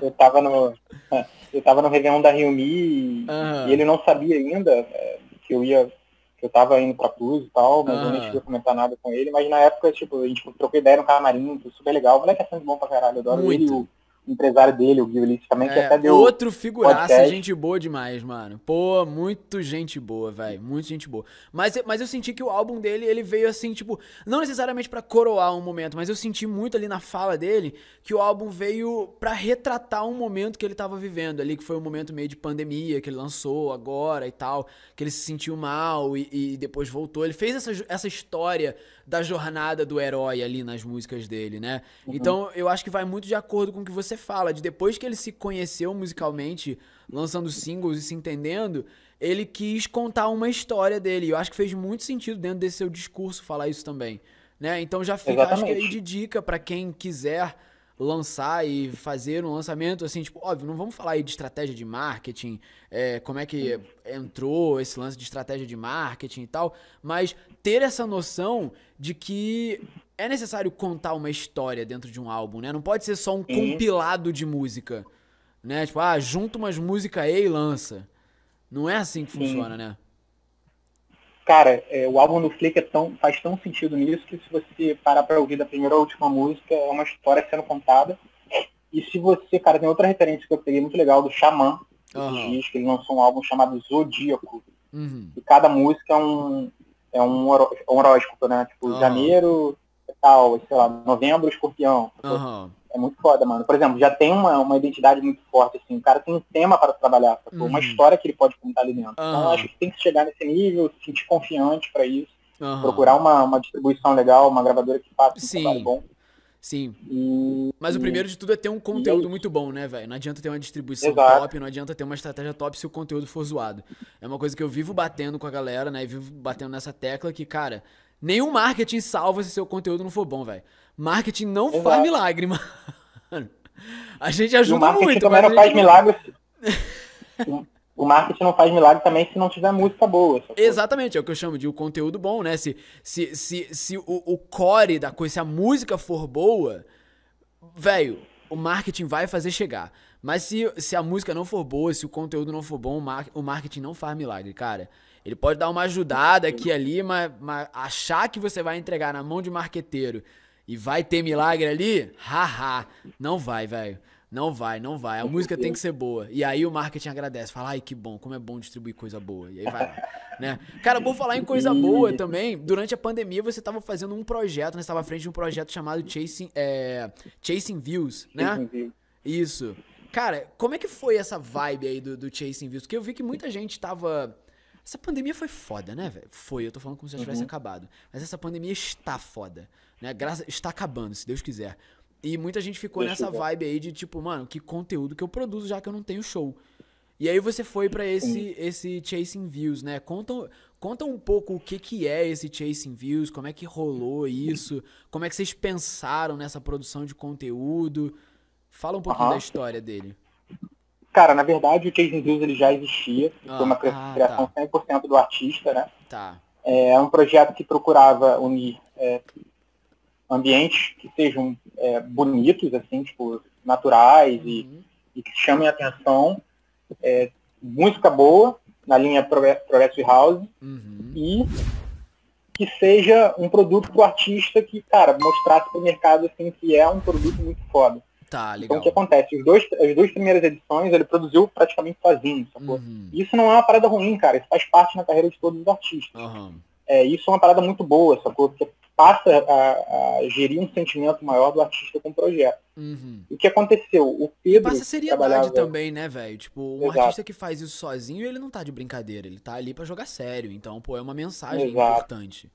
Speaker 2: eu tava no. Eu tava no Réveillon da Rio Mi uhum. e ele não sabia ainda é, que eu ia que eu tava indo pra Cruz e tal, mas eu nem cheguei a comentar nada com ele, mas na época, tipo, a gente trocou ideia no camarim, super legal. O moleque é sempre bom pra caralho, eu adoro Muito. ele o, empresário dele, o Gui Ulisses também, é, que até deu.
Speaker 1: Outro figuraça, gente boa demais, mano. Pô, muito gente boa, velho. Muito gente boa. Mas, mas eu senti que o álbum dele, ele veio assim, tipo, não necessariamente para coroar um momento, mas eu senti muito ali na fala dele que o álbum veio para retratar um momento que ele tava vivendo ali, que foi um momento meio de pandemia, que ele lançou agora e tal, que ele se sentiu mal e, e depois voltou. Ele fez essa, essa história da jornada do herói ali nas músicas dele, né? Uhum. Então eu acho que vai muito de acordo com o que você fala, de depois que ele se conheceu musicalmente, lançando singles e se entendendo, ele quis contar uma história dele. Eu acho que fez muito sentido dentro desse seu discurso falar isso também, né? Então já fica acho que aí de dica para quem quiser lançar e fazer um lançamento, assim, tipo, óbvio, não vamos falar aí de estratégia de marketing, é, como é que entrou esse lance de estratégia de marketing e tal, mas ter essa noção de que é necessário contar uma história dentro de um álbum, né? Não pode ser só um compilado de música, né? Tipo, ah, junta umas músicas aí e lança. Não é assim que Sim. funciona, né?
Speaker 2: cara, é, o álbum do Flick é tão, faz tão sentido nisso que se você parar pra ouvir da primeira ou última música, é uma história sendo contada. E se você, cara, tem outra referência que eu peguei muito legal do Xamã, uhum. diz que ele lançou um álbum chamado Zodíaco. Uhum. E cada música é um, é um, horóscopo, né? Tipo, uhum. janeiro, tal, sei lá, novembro, escorpião. Uhum. É muito foda, mano. Por exemplo, já tem uma, uma identidade muito forte, assim. O cara tem um tema para trabalhar, uhum. uma história que ele pode contar ali dentro. Uhum. Então, eu acho que tem que chegar nesse nível, se sentir confiante para isso. Procurar uma, uma distribuição legal, uma gravadora que faça um Sim. trabalho bom.
Speaker 1: Sim. E... Mas o primeiro de tudo é ter um conteúdo muito bom, né, velho? Não adianta ter uma distribuição Exato. top, não adianta ter uma estratégia top se o conteúdo for zoado. É uma coisa que eu vivo batendo com a galera, né? E vivo batendo nessa tecla que, cara, nenhum marketing salva se seu conteúdo não for bom, velho. Marketing não Exato. faz milagre, mano. A gente ajuda
Speaker 2: marketing
Speaker 1: muito.
Speaker 2: Também não faz milagre. o marketing não faz milagre também se não tiver música boa.
Speaker 1: Exatamente, é o que eu chamo de o conteúdo bom, né? Se, se, se, se o, o core da coisa, se a música for boa, velho, o marketing vai fazer chegar. Mas se, se a música não for boa, se o conteúdo não for bom, o marketing não faz milagre, cara. Ele pode dar uma ajudada aqui e ali, mas, mas achar que você vai entregar na mão de marqueteiro e vai ter milagre ali, haha, não vai, velho. Não vai, não vai. A música tem que ser boa. E aí o marketing agradece. Fala, ai, que bom, como é bom distribuir coisa boa. E aí vai lá, né? Cara, vou falar em coisa boa também. Durante a pandemia, você estava fazendo um projeto, né? Você estava à frente de um projeto chamado Chasing, é, Chasing Views, né? Isso. Cara, como é que foi essa vibe aí do, do Chasing Views? Porque eu vi que muita gente tava... Essa pandemia foi foda, né, velho? Foi, eu tô falando como se já tivesse uhum. acabado. Mas essa pandemia está foda, né? Graça, está acabando, se Deus quiser. E muita gente ficou Deixa nessa vibe aí de tipo, mano, que conteúdo que eu produzo já que eu não tenho show. E aí você foi para esse esse Chasing Views, né? Conta, conta um pouco o que que é esse Chasing Views, como é que rolou isso, como é que vocês pensaram nessa produção de conteúdo. Fala um pouquinho da história dele.
Speaker 2: Cara, na verdade o Chasing Views ele já existia, ah, foi uma ah, criação tá. 100% do artista, né?
Speaker 1: Tá.
Speaker 2: É um projeto que procurava unir é, ambientes que sejam é, bonitos, assim, tipo, naturais uhum. e, e, que chamem a atenção. É, música boa, na linha Progressive House, uhum. e que seja um produto pro artista que, cara, mostrasse pro mercado, assim, que é um produto muito foda.
Speaker 1: Tá, legal.
Speaker 2: Então o que acontece? Os dois, as duas primeiras edições ele produziu praticamente sozinho? Uhum. Isso não é uma parada ruim, cara. Isso faz parte na carreira de todos os artistas. Uhum. É, isso é uma parada muito boa, sacou? Porque passa a, a, gerir um sentimento maior do artista com o projeto. Uhum. O que aconteceu? O Pedro. E
Speaker 1: passa seriedade trabalhava... também, né, velho? Tipo, um Exato. artista que faz isso sozinho, ele não tá de brincadeira, ele tá ali para jogar sério. Então, pô, é uma mensagem Exato. importante.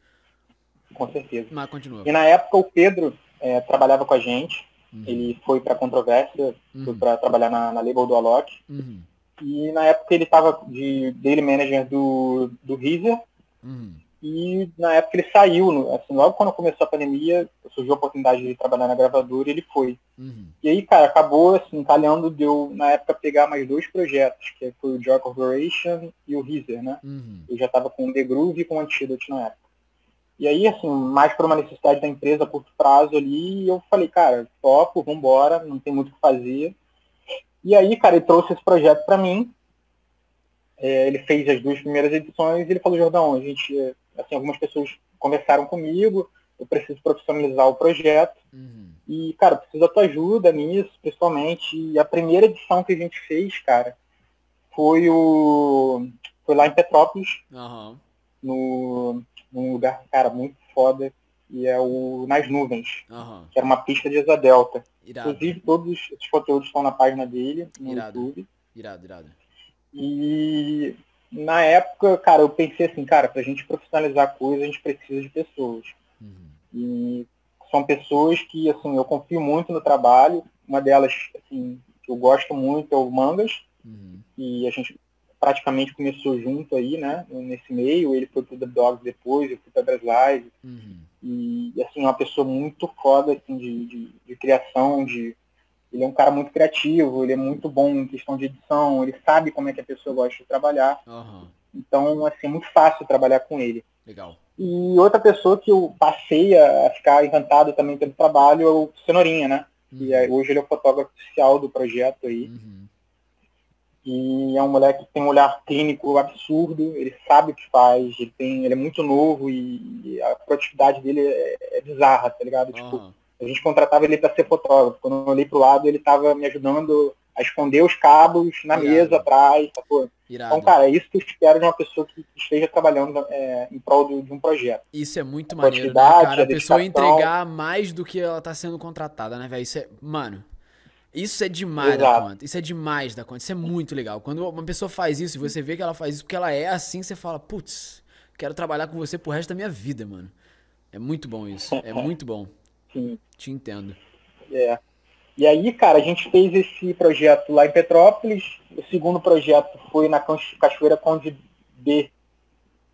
Speaker 2: Com certeza.
Speaker 1: Mas continua.
Speaker 2: E na época o Pedro é, trabalhava com a gente. Uhum. Ele foi pra controvérsia, uhum. foi pra trabalhar na, na label do Alok. Uhum. E na época ele tava de daily manager do, do Reezer. Uhum. E na época ele saiu, assim, logo quando começou a pandemia, surgiu a oportunidade de trabalhar na gravadora e ele foi. Uhum. E aí, cara, acabou assim, calhando, deu na época pegar mais dois projetos, que foi o Joy Corporation e o Reezer, né? Uhum. Eu já estava com o The Groove e com o Antidote na época. E aí, assim, mais por uma necessidade da empresa a curto prazo ali, eu falei, cara, topo, vambora, não tem muito o que fazer. E aí, cara, ele trouxe esse projeto para mim. É, ele fez as duas primeiras edições e ele falou, Jordão, a gente assim, algumas pessoas conversaram comigo, eu preciso profissionalizar o projeto. Uhum. E, cara, preciso da tua ajuda nisso, principalmente. E a primeira edição que a gente fez, cara, foi o. Foi lá em Petrópolis. Uhum. No, num lugar, cara, muito foda. E é o Nas Nuvens. Uhum. Que era uma pista de Asa Delta. Irado. Inclusive, todos esses conteúdos estão na página dele, no irado. YouTube.
Speaker 1: Irado, irado.
Speaker 2: E na época, cara, eu pensei assim, cara, pra gente profissionalizar a coisa, a gente precisa de pessoas. Uhum. E são pessoas que, assim, eu confio muito no trabalho. Uma delas, assim, que eu gosto muito é o Mangas. Uhum. E a gente praticamente começou junto aí, né, nesse meio. Ele foi pro The Dogs depois, eu fui pra Brasil Live. Uhum. E, assim, uma pessoa muito foda, assim, de, de, de criação, de ele é um cara muito criativo, ele é muito bom em questão de edição, ele sabe como é que a pessoa gosta de trabalhar. Uhum. Então, assim, é muito fácil trabalhar com ele.
Speaker 1: Legal.
Speaker 2: E outra pessoa que eu passei a ficar encantado também pelo trabalho é o Cenourinha, né? Uhum. E hoje ele é o fotógrafo oficial do projeto aí. Uhum. E é um moleque que tem um olhar clínico absurdo, ele sabe o que faz, ele, tem, ele é muito novo e, a produtividade dele é, é bizarra, tá ligado? Uhum. Tipo, a gente contratava ele para ser fotógrafo. Quando eu olhei pro lado, ele tava me ajudando a esconder os cabos na Irado. mesa atrás, sacou? Então, cara, é isso que eu espero de uma pessoa que esteja trabalhando é, em prol de, de, um projeto.
Speaker 1: Isso é muito a maneiro, né, cara? A pessoa entregar mais do que ela tá sendo contratada, né, velho? Isso é, mano, isso é demais Exato. da conta. Isso é demais da conta. Isso é muito legal. Quando uma pessoa faz isso e você vê que ela faz isso porque ela é assim, você fala, putz, quero trabalhar com você pro resto da minha vida, mano. É muito bom isso. É muito bom.
Speaker 2: Sim.
Speaker 1: Te entendo.
Speaker 2: É. E aí, cara, a gente fez esse projeto lá em Petrópolis. O segundo projeto foi na Cachoeira Conde B,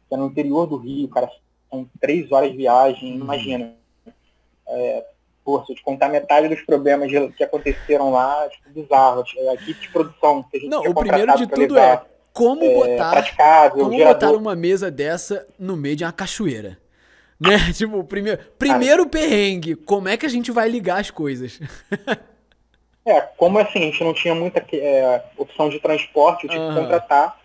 Speaker 2: que é no interior do Rio, cara. São três horas de viagem, hum. imagina. É, eu te contar metade dos problemas que aconteceram lá, tipo, bizarro. A equipe de produção que a gente
Speaker 1: Não, o primeiro de tudo é levar, é como é, botar, como botar uma mesa dessa no meio de uma cachoeira. Né? Tipo, primeiro, primeiro Cara, perrengue, como é que a gente vai ligar as coisas?
Speaker 2: é, como assim, a gente não tinha muita é, opção de transporte, eu tive uhum. que contratar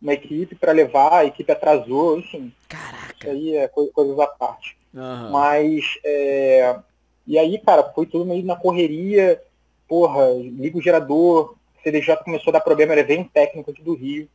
Speaker 2: uma equipe para levar, a equipe atrasou, enfim.
Speaker 1: Caraca.
Speaker 2: Isso aí é coisa, coisas à parte. Uhum. Mas, é, e aí, cara, foi tudo meio na correria, porra, liga o gerador, CDJ começou a dar problema, levei um técnico aqui do Rio,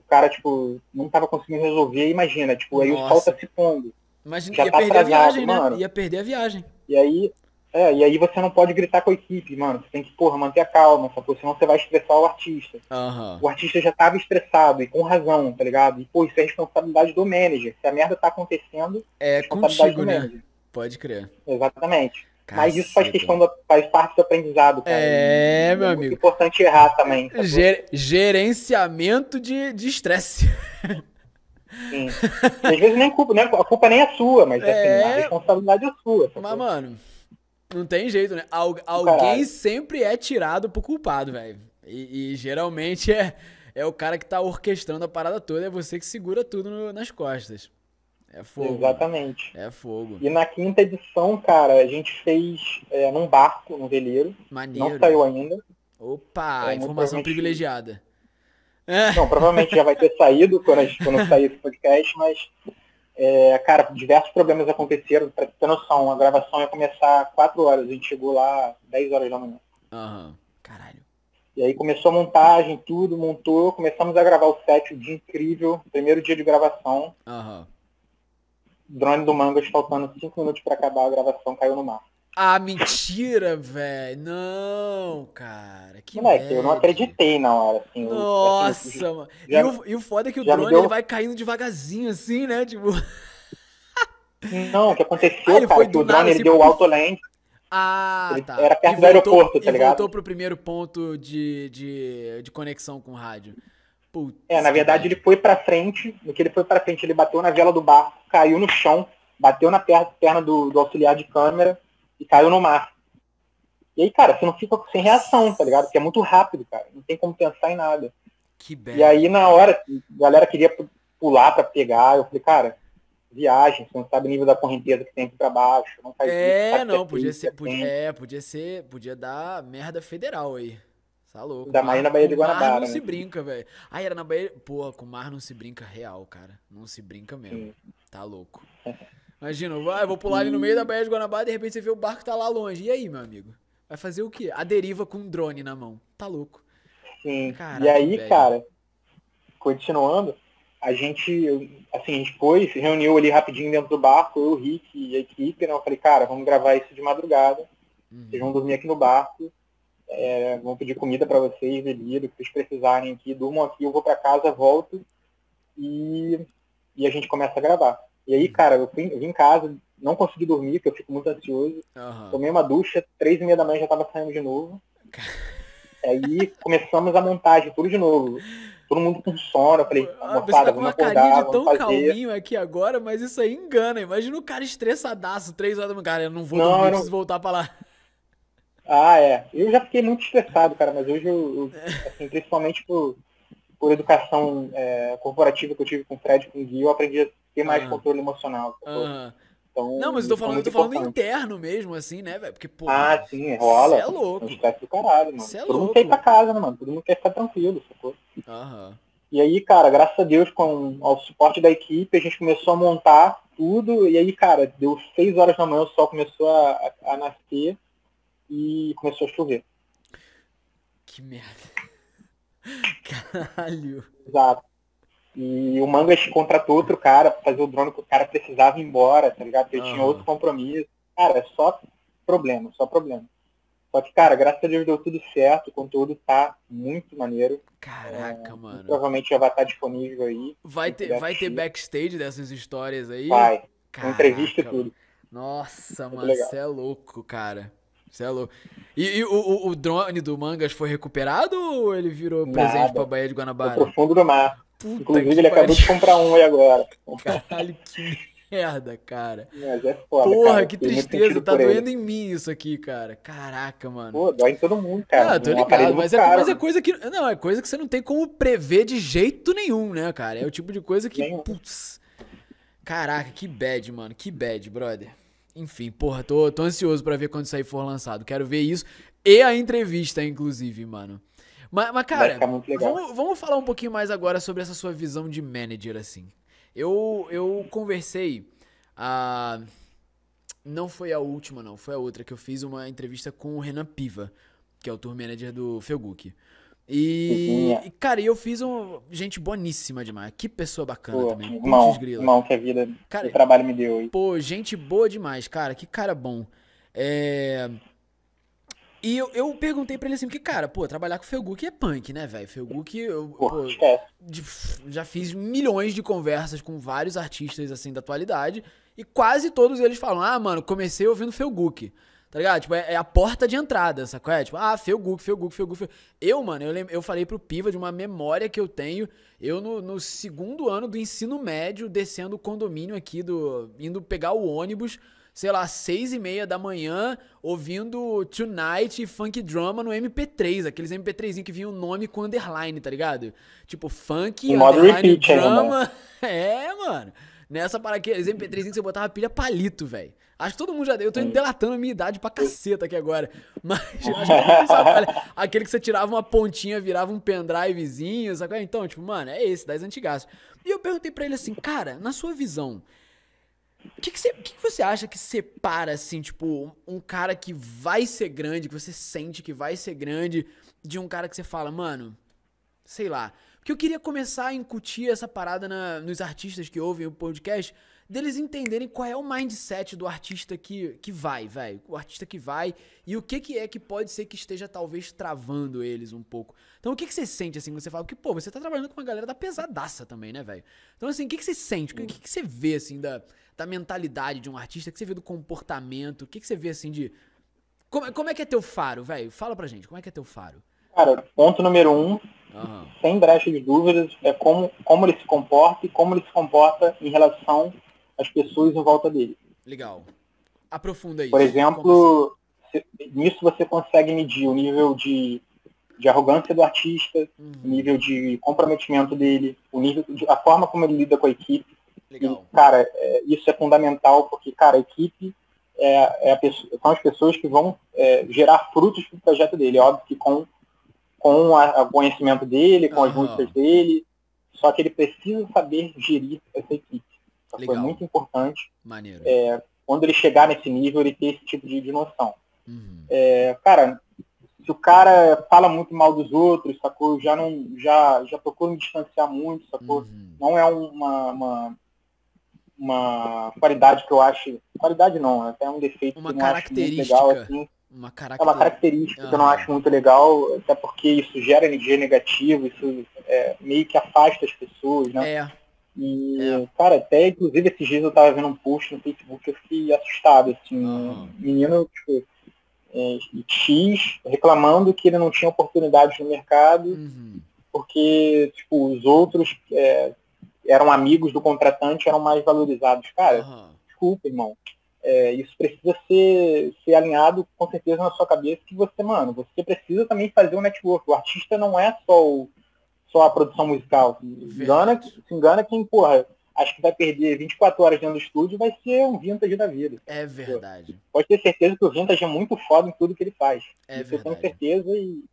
Speaker 2: o cara, tipo, não tava conseguindo resolver, imagina, tipo, aí Nossa. o sol tá se pondo.
Speaker 1: Imagina, ia tá perder atrasado, a viagem, né? mano. né? Ia perder a viagem.
Speaker 2: E aí, é, e aí você não pode gritar com a equipe, mano. Você tem que, porra, manter a calma, sacou? Senão você vai estressar o artista.
Speaker 1: Uhum.
Speaker 2: O artista já tava estressado, e com razão, tá ligado? E, pô, isso é responsabilidade do manager. Se a merda tá acontecendo,
Speaker 1: é, é contigo, né? Pode crer.
Speaker 2: Exatamente. Caceta. Mas isso faz questão do, faz parte do aprendizado, cara.
Speaker 1: É, e, meu é amigo. É
Speaker 2: importante errar também.
Speaker 1: Ger gerenciamento de estresse.
Speaker 2: Sim. às vezes nem culpa, né? a culpa nem é sua, mas assim, é... a responsabilidade é sua.
Speaker 1: Mas, mano, não tem jeito, né? Al alguém Caralho. sempre é tirado pro culpado, velho. E, e, geralmente é, é o cara que tá orquestrando a parada toda, é você que segura tudo no, nas costas. É fogo.
Speaker 2: Exatamente.
Speaker 1: É fogo.
Speaker 2: E na quinta edição, cara, a gente fez é, num barco, num veleiro.
Speaker 1: Maneiro.
Speaker 2: Não saiu ainda.
Speaker 1: Opa, é, informação privilegiada.
Speaker 2: Não, provavelmente já vai ter saído quando, gente, quando sair esse podcast, mas, é, cara, diversos problemas aconteceram. Pra ter noção, a gravação ia começar 4 horas, a gente chegou lá 10 horas da manhã.
Speaker 1: Aham, uhum. caralho.
Speaker 2: E aí começou a montagem, tudo, montou, começamos a gravar o set, o dia incrível, primeiro dia de gravação.
Speaker 1: Aham. Uhum.
Speaker 2: Drone do Mangas, faltando 5 minutos para acabar a gravação, caiu no mar.
Speaker 1: Ah, mentira, velho. Não, cara. Que
Speaker 2: Moleque, eu não acreditei na hora, assim.
Speaker 1: Nossa, assim, mano. Já, e, o, e o foda é que o drone deu... ele vai caindo devagarzinho, assim, né? Tipo.
Speaker 2: Não, o que aconteceu, ah, cara, que o drone ele assim, deu o autoland.
Speaker 1: Ah,
Speaker 2: ele
Speaker 1: tá.
Speaker 2: Era perto e do voltou, aeroporto, tá ligado?
Speaker 1: voltou pro primeiro ponto de, de, de conexão com o rádio.
Speaker 2: Putz, é, na verdade ele foi pra frente, no que ele foi pra frente, ele bateu na vela do barco, caiu no chão, bateu na perna do, do auxiliar de câmera, e caiu no mar. E aí, cara, você não fica sem reação, tá ligado? Porque é muito rápido, cara. Não tem como pensar em nada.
Speaker 1: Que
Speaker 2: E aí, na hora, a galera queria pular para pegar. Eu falei, cara, viagem, você não sabe o nível da correnteza que tem aqui pra baixo. Não faz
Speaker 1: é, isso, não, podia ser, podia, é, podia ser, podia dar merda federal aí. Tá louco.
Speaker 2: Ainda mais na Baía de Guanabara.
Speaker 1: não
Speaker 2: né?
Speaker 1: se brinca, velho. Ah, era na Baía. Pô, com mar não se brinca real, cara. Não se brinca mesmo. Sim. Tá louco. Imagina, vai, vou pular ali no meio da Baía de Guanabara e de repente você vê o barco tá lá longe. E aí, meu amigo? Vai fazer o quê? A deriva com um drone na mão. Tá louco.
Speaker 2: Sim. Caraca, e aí, velho. cara, continuando, a gente, assim, a gente foi, se reuniu ali rapidinho dentro do barco, eu, o Rick e a equipe, né? Eu falei, cara, vamos gravar isso de madrugada. Uhum. Vocês vão dormir aqui no barco. É, vão pedir comida para vocês, bebida, o que vocês precisarem aqui, durmam aqui, eu vou para casa, volto e, e a gente começa a gravar. E aí, cara, eu, fui, eu vim em casa, não consegui dormir, porque eu fico muito ansioso. Uhum. Tomei uma ducha, três e meia da manhã já tava saindo de novo. aí começamos a montagem, tudo de novo. Todo mundo com sono, eu falei,
Speaker 1: ah, moçada, tá vamos acordar, de tão fazer. calminho aqui agora, mas isso aí engana. Imagina o cara estressadaço, três horas da manhã. Cara, eu não vou não, dormir, eu não... preciso voltar pra lá.
Speaker 2: Ah, é. Eu já fiquei muito estressado, cara, mas hoje eu, eu assim, principalmente por, por educação é, corporativa que eu tive com o Fred e com o Gui, eu aprendi a ter mais ah. controle emocional.
Speaker 1: Ah. Então, não, mas eu tô falando, eu tô falando interno mesmo, assim, né, velho? Porque, pô.
Speaker 2: Ah, sim, rola.
Speaker 1: Você é louco.
Speaker 2: Você é do caralho, mano. Cê é Todo louco. mundo quer ir pra casa, né, mano? Todo mundo quer ficar tranquilo, sacou? Uhum. E aí, cara, graças a Deus, com o suporte da equipe, a gente começou a montar tudo. E aí, cara, deu 6 horas da manhã, o sol começou a, a, a nascer e começou a chover.
Speaker 1: Que merda. Caralho.
Speaker 2: Exato. E o Mangas contratou outro cara pra fazer o drone que o cara precisava ir embora, tá ligado? Porque ele tinha outro compromisso. Cara, é só problema, só problema. Só que, cara, graças a Deus deu tudo certo, o conteúdo tá muito maneiro.
Speaker 1: Caraca, é, mano.
Speaker 2: Provavelmente já vai estar disponível aí.
Speaker 1: Vai ter, vai ter backstage dessas histórias aí?
Speaker 2: Vai. Caraca, entrevista e tudo.
Speaker 1: Nossa, muito mano, você é louco, cara. Você é louco. E, e o, o, drone do Mangas foi recuperado ou ele virou Nada. presente pra Baía de Guanabara?
Speaker 2: No profundo do mar. Puta Inclusive, ele acabou de comprar um aí agora.
Speaker 1: Caralho, que merda, cara.
Speaker 2: Mas é foda,
Speaker 1: Porra,
Speaker 2: cara.
Speaker 1: que tristeza. Tá doendo ele. em mim isso aqui, cara. Caraca, mano.
Speaker 2: Pô, dói em todo mundo, cara.
Speaker 1: Ah, tô ligado. Mas é, mas é, coisa que. Não, é coisa que você não tem como prever de jeito nenhum, né, cara? É o tipo de coisa que. Nenhum. Putz. Caraca, que bad, mano. Que bad, brother. Enfim, porra, tô, tô ansioso para ver quando isso aí for lançado. Quero ver isso. E a entrevista, inclusive, mano. Mas, mas cara, vamos, vamos falar um pouquinho mais agora sobre essa sua visão de manager, assim. Eu, eu conversei. A... Não foi a última, não. Foi a outra que eu fiz uma entrevista com o Renan Piva, que é o tour manager do Felguk. E, e, cara, eu fiz um. Gente boníssima demais. Que pessoa bacana pô, também.
Speaker 2: Irmão, irmão, que a vida cara, o trabalho me deu aí.
Speaker 1: Pô, gente boa demais, cara. Que cara bom. É. E eu, eu perguntei pra ele assim, porque, cara, pô, trabalhar com o Felguk é punk, né, velho? Felguk, eu pô, pô, já fiz milhões de conversas com vários artistas, assim, da atualidade, e quase todos eles falam, ah, mano, comecei ouvindo Felguk, tá ligado? Tipo, é, é, a porta de entrada, sacou? É, tipo, ah, Felguk, Felguk, Felguk, Felguk. Eu, mano, eu, eu falei pro Piva de uma memória que eu tenho, eu no, no segundo ano do ensino médio, descendo o condomínio aqui, do indo pegar o ônibus sei lá, seis e meia da manhã, ouvindo Tonight e Funk Drama no MP3, aqueles MP3 que vinham o nome com underline, tá ligado? Tipo, Funk, underline, Drama. É, mano. Nessa para aqueles MP3 que você botava pilha palito, velho. Acho que todo mundo já deu. Eu tô delatando a minha idade pra caceta aqui agora. Mas acho que todo sabe. Aquele que você tirava uma pontinha, virava um pendrivezinho, sabe? Então, tipo, mano, é esse, das antigas. E eu perguntei pra ele assim, cara, na sua visão, o que, que, você, que, que você acha que separa, assim, tipo, um cara que vai ser grande, que você sente que vai ser grande, de um cara que você fala, mano, sei lá. Porque eu queria começar a incutir essa parada na, nos artistas que ouvem o podcast, deles entenderem qual é o mindset do artista que, que vai, velho. O artista que vai e o que, que é que pode ser que esteja talvez travando eles um pouco. Então o que, que você sente assim quando você fala? Porque, pô, você tá trabalhando com uma galera da pesadaça também, né, velho? Então, assim, o que, que você sente? O que, que, que você vê, assim, da, da mentalidade de um artista? O que você vê do comportamento? O que, que você vê, assim, de. Como, como é que é teu faro, velho? Fala pra gente, como é que é teu faro?
Speaker 2: Cara, ponto número um, uhum. sem brecha de dúvidas, é como, como ele se comporta e como ele se comporta em relação as pessoas em volta dele.
Speaker 1: Legal. Aprofunda aí.
Speaker 2: Por exemplo, nisso você consegue medir o nível de, de arrogância do artista, uhum. o nível de comprometimento dele, o nível de, a forma como ele lida com a equipe. Legal. E, cara, é, isso é fundamental porque, cara, a equipe é, é a pessoa, são as pessoas que vão é, gerar frutos para o projeto dele. É óbvio que com, com o conhecimento dele, com uhum. as músicas dele, só que ele precisa saber gerir essa equipe. Legal. Foi muito importante.
Speaker 1: Maneiro.
Speaker 2: É, quando ele chegar nesse nível, ele ter esse tipo de, de noção. Uhum. É, cara, se o cara fala muito mal dos outros, sacou? Já não, já, já procura me distanciar muito, sacou? Uhum. Não é uma, uma, uma, qualidade que eu acho. Qualidade não, é até um defeito
Speaker 1: uma
Speaker 2: que eu não
Speaker 1: acho muito legal, assim.
Speaker 2: Uma caracter... É uma característica uhum. que eu não acho muito legal, até porque isso gera energia negativa, isso é, meio que afasta as pessoas, né?
Speaker 1: É.
Speaker 2: E, é. cara, até inclusive esses dias eu tava vendo um post no Facebook eu fiquei assustado, assim, uhum. um menino, tipo, é, X reclamando que ele não tinha oportunidades no mercado, uhum. porque, tipo, os outros é, eram amigos do contratante, eram mais valorizados. Cara, uhum. desculpa, irmão. É, isso precisa ser, ser alinhado com certeza na sua cabeça que você, mano, você precisa também fazer um network. O artista não é só o, só a produção musical. Se engana, se engana quem, porra, acho que vai perder 24 horas dentro do estúdio vai ser um vintage da vida.
Speaker 1: É verdade.
Speaker 2: Pode ter certeza que o vintage é muito foda em tudo que ele faz. É Isso verdade. eu tenho certeza e,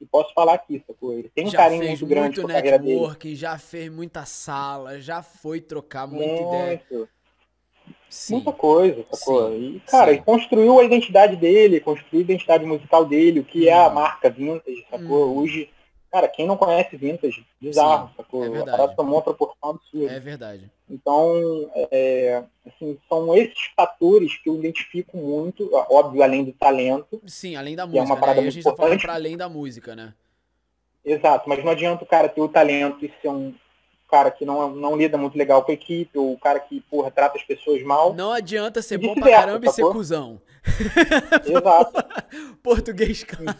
Speaker 2: e posso falar aqui, sacou? Ele tem um
Speaker 1: já
Speaker 2: carinho muito grande
Speaker 1: muito
Speaker 2: com a carreira dele.
Speaker 1: network, já fez muita sala, já foi trocar muita ideia.
Speaker 2: Muito.
Speaker 1: Sim.
Speaker 2: Muita coisa, sacou?
Speaker 1: Sim,
Speaker 2: E, cara,
Speaker 1: sim.
Speaker 2: ele construiu a identidade dele, construiu a identidade musical dele, o que é a
Speaker 1: Hum.
Speaker 2: marca Vintage, sacou?
Speaker 1: Hum.
Speaker 2: Hoje, cara, quem não conhece Vintage, bizarro,
Speaker 1: Sim,
Speaker 2: sacou?
Speaker 1: é
Speaker 2: a
Speaker 1: verdade.
Speaker 2: parada tomou uma proporção absurda.
Speaker 1: É verdade.
Speaker 2: Então, é, assim, são esses fatores que eu identifico muito, óbvio, além do talento,
Speaker 1: Sim, além da
Speaker 2: Que é uma
Speaker 1: música, né?
Speaker 2: parada
Speaker 1: a
Speaker 2: muito
Speaker 1: gente tá falando
Speaker 2: importante.
Speaker 1: pra além da música, né?
Speaker 2: exato, mas não adianta o cara ter o talento e ser um cara que não, não lida muito legal com a equipe, ou o cara que, porra, trata as pessoas mal.
Speaker 1: Não adianta ser bom pra caramba e ser cuzão.
Speaker 2: Exato.
Speaker 1: Português, claro.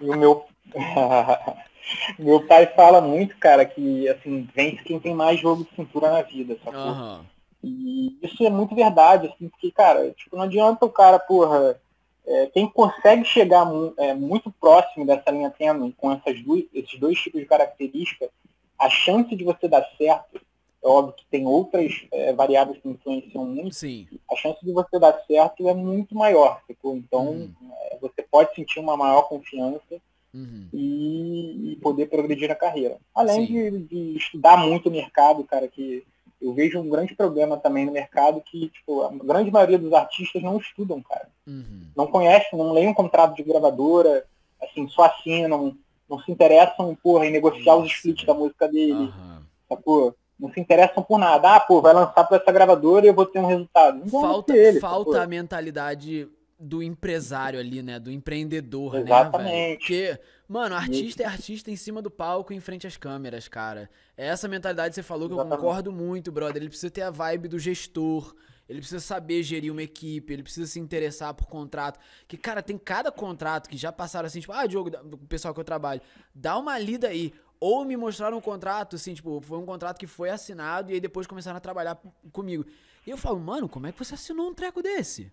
Speaker 2: E o meu. meu pai fala muito, cara, que assim, vence quem tem mais jogo de cintura na vida, sacou?
Speaker 1: Aham.
Speaker 2: E isso é muito verdade, assim, porque, cara, tipo, não adianta o cara, porra, é, quem consegue chegar mu- é, muito próximo dessa linha tênue com essas duas, esses dois tipos de característica, a chance de você dar certo, é óbvio que tem outras é, variáveis que influenciam muito,
Speaker 1: Sim.
Speaker 2: a chance de você dar certo é muito maior, sacou? Então,
Speaker 1: Uhum.
Speaker 2: é, você pode sentir uma maior confiança
Speaker 1: Uhum.
Speaker 2: e, e poder progredir na carreira. Além de, de estudar muito o mercado, cara, que eu vejo um grande problema também no mercado que, tipo, a grande maioria dos artistas não estudam, cara.
Speaker 1: Uhum.
Speaker 2: Não conhecem, não leem um contrato de gravadora, assim, só assinam, não se interessam, porra, em negociar os splits da música dele,
Speaker 1: Aham.
Speaker 2: sacou? Não se interessam por nada. Ah, pô, vai lançar pra essa gravadora e eu vou ter um resultado. Não
Speaker 1: Falta,
Speaker 2: ele,
Speaker 1: falta a mentalidade do empresário ali, né? Do empreendedor, né, velho?
Speaker 2: Exatamente.
Speaker 1: Porque, mano, artista é artista em cima do palco, em frente às câmeras, cara. É essa mentalidade que você falou que eu
Speaker 2: Exatamente.
Speaker 1: concordo muito, brother. Ele precisa ter a vibe do gestor. Ele precisa saber gerir uma equipe, ele precisa se interessar por contrato. Que, cara, tem cada contrato que já passaram assim, tipo, ah, Diogo, do pessoal que eu trabalho, dá uma lida aí. Ou me mostraram um contrato, assim, tipo, foi um contrato que foi assinado e aí depois começaram a trabalhar comigo. E eu falo, mano, como é que você assinou um treco desse?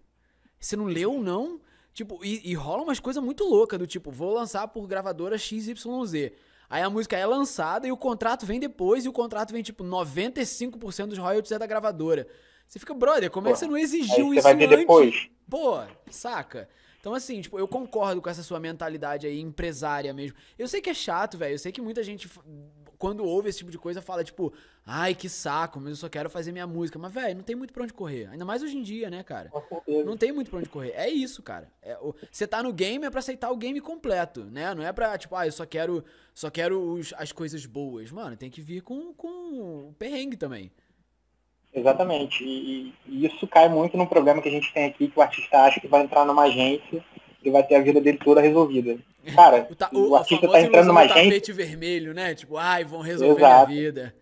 Speaker 1: Você não leu, não? Tipo, e, e rola umas coisas muito loucas, do tipo, vou lançar por gravadora XYZ. Aí a música é lançada e o contrato vem depois, e o contrato vem, tipo, 95% dos royalties é da gravadora. Você fica, brother, como é que
Speaker 2: Pô,
Speaker 1: você não exigiu
Speaker 2: você
Speaker 1: isso
Speaker 2: vai ver
Speaker 1: antes?
Speaker 2: depois.
Speaker 1: Pô, saca? Então, assim, tipo, eu concordo com essa sua mentalidade aí, empresária mesmo. Eu sei que é chato, velho. Eu sei que muita gente, quando ouve esse tipo de coisa, fala, tipo, ai, que saco, mas eu só quero fazer minha música. Mas, velho, não tem muito pra onde correr. Ainda mais hoje em dia, né, cara? Não tem muito pra onde correr. É isso, cara. É, Você tá no game é pra aceitar o game completo, né? Não é pra, tipo, ah, eu só quero, só quero os- as coisas boas. Mano, tem que vir com, com o perrengue também.
Speaker 2: Exatamente. E, e isso cai muito num problema que a gente tem aqui, que o artista acha que vai entrar numa agência e vai ter a vida dele toda resolvida. Cara,
Speaker 1: O, ta-
Speaker 2: o,
Speaker 1: o, a
Speaker 2: artista tá entrando numa
Speaker 1: do
Speaker 2: agência,
Speaker 1: tapete vermelho, né? Tipo, ai, vão resolver
Speaker 2: Exato.
Speaker 1: minha vida.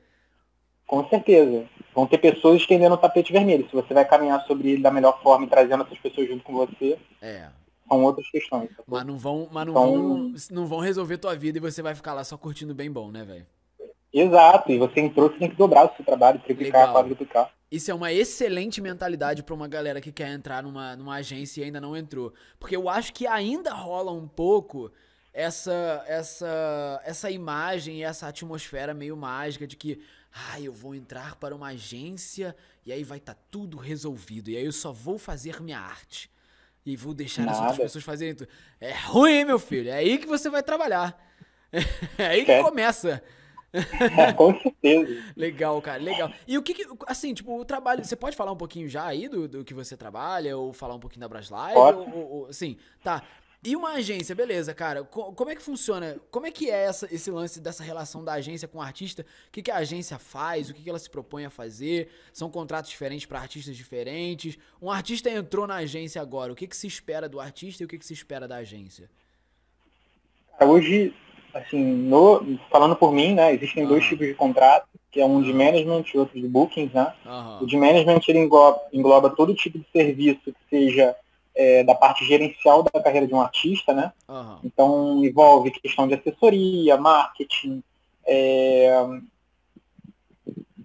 Speaker 2: com certeza. Vão ter pessoas estendendo o tapete vermelho. Se você vai caminhar sobre ele da melhor forma e trazendo essas pessoas junto com você,
Speaker 1: É.
Speaker 2: são outras questões. sacou?
Speaker 1: Mas não vão, mas não,
Speaker 2: Então-
Speaker 1: vão, não vão resolver tua vida e você vai ficar lá só curtindo bem bom, né, velho?
Speaker 2: Exato. E você entrou, você tem que dobrar o seu trabalho, triplicar, quadruplicar.
Speaker 1: Isso é uma excelente mentalidade pra uma galera que quer entrar numa, numa agência e ainda não entrou. Porque eu acho que ainda rola um pouco essa essa essa imagem e essa atmosfera meio mágica de que, ah, eu vou entrar para uma agência e aí vai estar tudo resolvido. E aí eu só vou fazer minha arte. E vou deixar as outras
Speaker 2: Nada.
Speaker 1: pessoas fazerem tudo. É ruim, hein, meu filho? É aí que você vai trabalhar. É aí que
Speaker 2: É.
Speaker 1: começa.
Speaker 2: É, com certeza.
Speaker 1: Legal, cara, legal. E o que, que assim, tipo, o trabalho, você pode falar um pouquinho já aí do, do que você trabalha, ou falar um pouquinho da Braslive? Ou, ou, ou- assim, tá. E uma agência, beleza, cara, co- como é que funciona? Como é que é essa, esse lance dessa relação da agência com o artista? O que, que a agência faz? O que, que ela se propõe a fazer? São contratos diferentes para artistas diferentes? Um artista entrou na agência agora, o que, que se espera do artista e o que, que se espera da agência?
Speaker 2: Hoje, assim, no, falando por mim, né, existem dois
Speaker 1: Ah.
Speaker 2: tipos de contrato, que é um de management e outro de bookings, né?
Speaker 1: Aham.
Speaker 2: O de management ele engloba, engloba todo tipo de serviço que seja é, da parte gerencial da carreira de um artista, né?
Speaker 1: Aham.
Speaker 2: Então envolve questão de assessoria, marketing, é,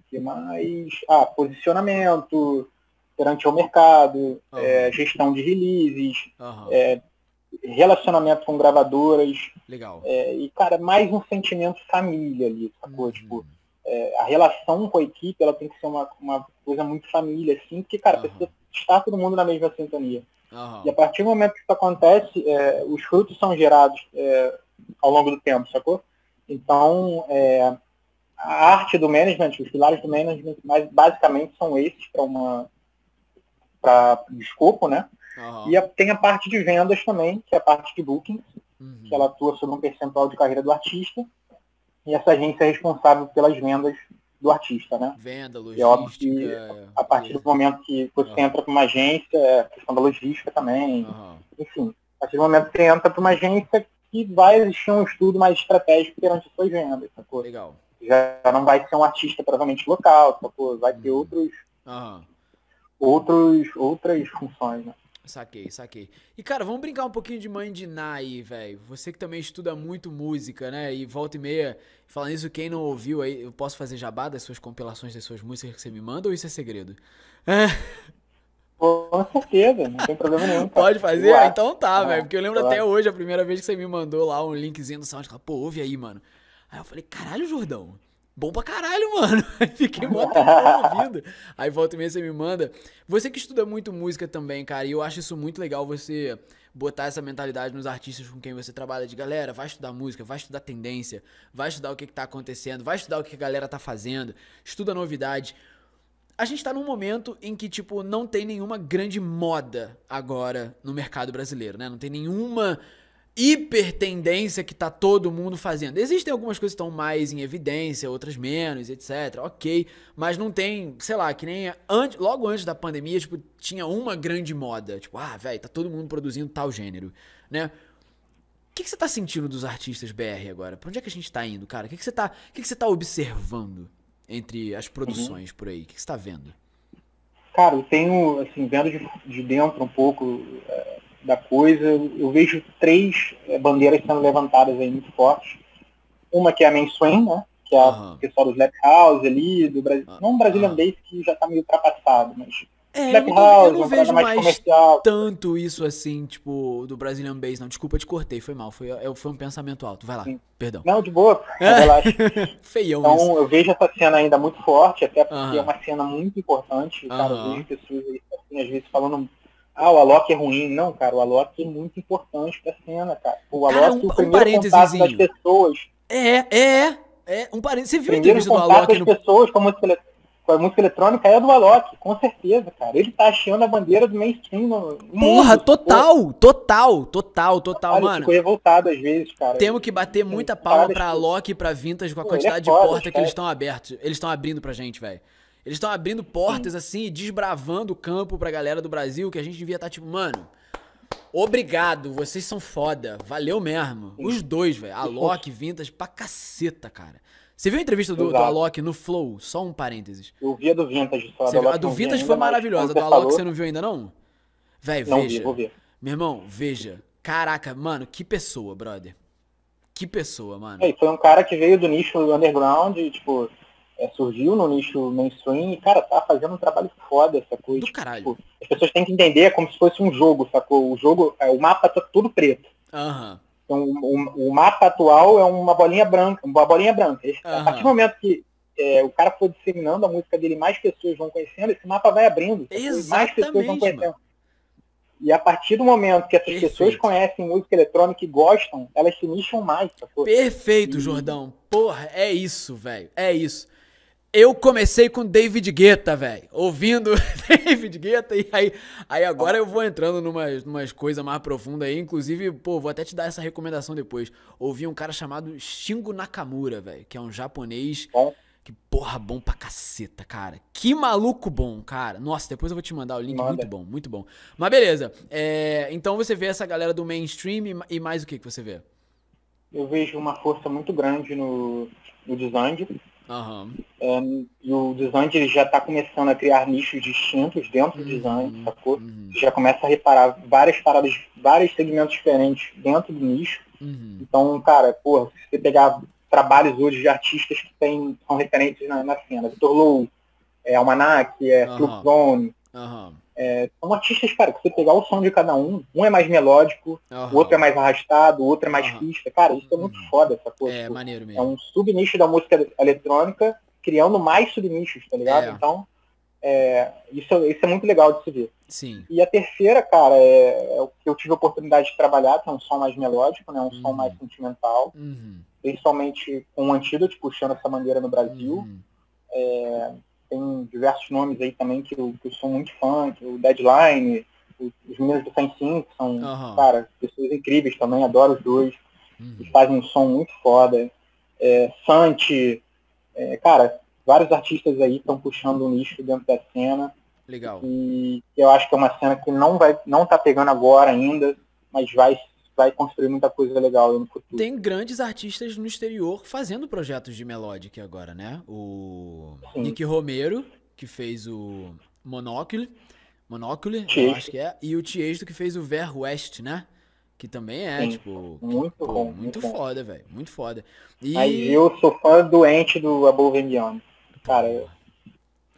Speaker 2: que mais? Ah, posicionamento perante o mercado, é, gestão de releases,
Speaker 1: Aham.
Speaker 2: Relacionamento com gravadoras,
Speaker 1: Legal.
Speaker 2: é, e, cara, mais um sentimento família ali, sacou?
Speaker 1: Uhum.
Speaker 2: Tipo, é, a relação com a equipe, ela tem que ser uma, uma coisa muito família, assim, porque, cara,
Speaker 1: Aham.
Speaker 2: precisa estar todo mundo na mesma sintonia. Uhum. E a partir do momento que isso acontece, é, os frutos são gerados é, ao longo do tempo, sacou? Então, é, a arte do management, os pilares do management, mais, basicamente são esses para uma para escopo, né? Uhum. E a, tem a parte de vendas também, que é a parte de bookings, uhum. que ela atua sobre um percentual de carreira do artista. E essa agência é responsável pelas vendas do artista, né?
Speaker 1: Venda, logística. É óbvio que
Speaker 2: a partir do momento que você uhum. entra para uma agência, é questão da logística também. Enfim, a partir do momento que você entra para uma agência que vai existir um estudo mais estratégico perante as suas vendas, sacou?
Speaker 1: Legal.
Speaker 2: Já não vai ser um artista provavelmente local, sacou? Vai ter uhum. outros, outros, outras funções, né?
Speaker 1: Saquei, saquei. E, cara, vamos brincar um pouquinho de mãe de Ná aí, velho. Você que também estuda muito música, né? E volta e meia. Falando isso, quem não ouviu aí, eu posso fazer jabá das suas compilações das suas músicas que você me manda ou isso é segredo? É.
Speaker 2: Com certeza, não tem problema nenhum.
Speaker 1: Cara. Pode fazer? Ah, então tá, velho. Porque eu lembro até hoje, a primeira vez que você me mandou lá um linkzinho do SoundCloud. Pô, ouve aí, mano. Aí eu falei, caralho, Jordão. Bom pra caralho, mano. Fiquei muito ouvindo. Aí volta e meia você me manda. Você que estuda muito música também, cara, e eu acho isso muito legal você botar essa mentalidade nos artistas com quem você trabalha de galera, vai estudar música, vai estudar tendência, vai estudar o que, que tá acontecendo, vai estudar o que a galera tá fazendo, estuda novidade a gente tá num momento em que, tipo, não tem nenhuma grande moda agora no mercado brasileiro, né? Não tem nenhuma hiper tendência que tá todo mundo fazendo. Existem algumas coisas que estão mais em evidência, outras menos, etc. Ok, mas não tem, sei lá, que nem antes, logo antes da pandemia, tipo, tinha uma grande moda. Tipo, ah, velho, tá todo mundo produzindo tal gênero, né? O que, que você tá sentindo dos artistas BR agora? Pra onde é que a gente tá indo, cara? O que, que você tá, o que, que você tá observando? entre as produções uhum. por aí? O que você está vendo?
Speaker 2: Cara, eu tenho, assim, vendo de, de dentro um pouco é, da coisa, eu vejo três é, bandeiras sendo levantadas aí muito fortes. Uma que é a mainstream, né? Que é uhum. o pessoal do Slap House ali, do Brasil. Uhum. Não um Brazilian uhum. Bass que já está meio ultrapassado, mas
Speaker 1: é, eu não, House, eu não vejo mais, mais tanto isso assim, tipo, do Brazilian Bass, não. Desculpa, te cortei, foi mal. Foi, foi um pensamento alto. Vai lá, Sim. perdão.
Speaker 2: Não, de boa, é. relaxa. Feião Então, isso. eu vejo essa cena ainda muito forte, até porque é uma cena muito importante. Cara, eu vejo pessoas, assim, às vezes, falando ah, o Alok é ruim. Não, cara, o Alok é muito importante pra cena, cara. O Alok, cara, um, o primeiro um contato das pessoas.
Speaker 1: É, é, é. Um parênteses. Você viu a entrevista do
Speaker 2: Alok? No... pessoas, como se com a música eletrônica é do Alok, com certeza, cara. Ele tá achando a bandeira do mainstream no,
Speaker 1: Porra, mundo, total, total, total, total, cara, mano.
Speaker 2: Ficou revoltado às vezes, cara.
Speaker 1: Temos que bater muita palma pra Alok e pra Vintage com a Pô, quantidade é foda, de porta que eles estão abertos. Eles estão abrindo pra gente, velho. Eles estão abrindo portas Sim. assim e desbravando o campo pra galera do Brasil que a gente devia estar tá, tipo, mano. Obrigado, vocês são foda. Valeu mesmo. Sim. Os dois, velho. Alok, Vintage pra caceta, cara. Você viu a entrevista do, do, Alok no Flow? Só um parênteses.
Speaker 2: Eu vi a do Vintage só.
Speaker 1: Do a do Vintage foi maravilhosa. A do Alok você não viu ainda, não? Véi, veja.
Speaker 2: Vou ver.
Speaker 1: Meu irmão, veja. Caraca, mano, que pessoa, brother. Que pessoa, mano.
Speaker 2: É, foi um cara que veio do nicho underground, tipo, é, surgiu no nicho mainstream e, cara, tá fazendo um trabalho foda essa coisa.
Speaker 1: Do caralho. Tipo,
Speaker 2: as pessoas têm que entender é como se fosse um jogo, sacou? O jogo, é, o mapa tá tudo preto.
Speaker 1: Aham.
Speaker 2: Então, o, o, mapa atual é uma bolinha branca, uma bolinha branca. Uhum. A partir do momento que é, o cara for disseminando a música dele, mais pessoas vão conhecendo, esse mapa vai abrindo.
Speaker 1: Exatamente, mais pessoas vão conhecendo. Mano.
Speaker 2: E a partir do momento que essas Perfeito. pessoas conhecem música eletrônica e gostam, elas se nicham mais.
Speaker 1: Sacou? Perfeito, e... Jordão. Porra, é isso, velho. É isso. Eu comecei com David Guetta, velho. Ouvindo David Guetta e aí, aí agora eu vou entrando numas, numas coisas mais profundas aí. Inclusive, pô, vou até te dar essa recomendação depois. Ouvi um cara chamado Shingo Nakamura, velho, que é um japonês.
Speaker 2: Bom.
Speaker 1: Que porra bom pra caceta, cara. Que maluco bom, cara. Nossa, depois eu vou te mandar o link. Manda. Muito bom, muito bom. Mas beleza. É, então você vê essa galera do mainstream e, mais o que, que você vê?
Speaker 2: Eu vejo uma força muito grande no, no design
Speaker 1: Uhum.
Speaker 2: e o design ele já está começando a criar nichos distintos dentro do uhum. design, sacou? Uhum. Já começa a reparar várias paradas, vários segmentos diferentes dentro do nicho.
Speaker 1: Uhum.
Speaker 2: Então, cara, porra, se você pegar trabalhos hoje de artistas que tem, são referentes na, na cena, Vitor Lou, é, Almanac, é, uhum. Zone,
Speaker 1: uhum.
Speaker 2: É, são artistas, cara, que você pegar o som de cada um, um é mais melódico, uhum. o outro é mais arrastado, o outro é mais uhum. pista. Cara, isso é muito uhum. foda, essa coisa.
Speaker 1: É,
Speaker 2: tipo,
Speaker 1: maneiro mesmo.
Speaker 2: É um subnicho da música eletrônica, criando mais subnichos, tá ligado? É. Então, É, isso, isso é muito legal de se ver.
Speaker 1: Sim.
Speaker 2: E a terceira, cara, é, é o que eu tive a oportunidade de trabalhar, que é um som mais melódico, né? Um uhum. som mais sentimental.
Speaker 1: Uhum.
Speaker 2: Principalmente com o Antídoto puxando essa bandeira no Brasil.
Speaker 1: Uhum.
Speaker 2: É, tem diversos nomes aí também que eu, que eu sou muito fã, que o Deadline, os meninos do Fan 5 são,
Speaker 1: uhum.
Speaker 2: cara, pessoas incríveis também, adoro os dois.
Speaker 1: Uhum.
Speaker 2: Eles fazem um som muito foda. É, Santi, é, cara, vários artistas aí estão puxando o nicho dentro da cena.
Speaker 1: Legal.
Speaker 2: E eu acho que é uma cena que não vai, não tá pegando agora ainda, mas vai vai construir muita coisa legal no futuro.
Speaker 1: Tem grandes artistas no exterior fazendo projetos de Melodic agora, né? O Sim. Nick Romero, que fez o Monocle, Monocle, eu acho que é, e o Tiesto que fez o Ver West, né? Que também é,
Speaker 2: Sim.
Speaker 1: tipo.
Speaker 2: Muito
Speaker 1: pô,
Speaker 2: bom.
Speaker 1: Muito,
Speaker 2: muito
Speaker 1: foda, velho. Muito foda. E...
Speaker 2: Aí eu sou fã doente do Above and Beyond. Cara, eu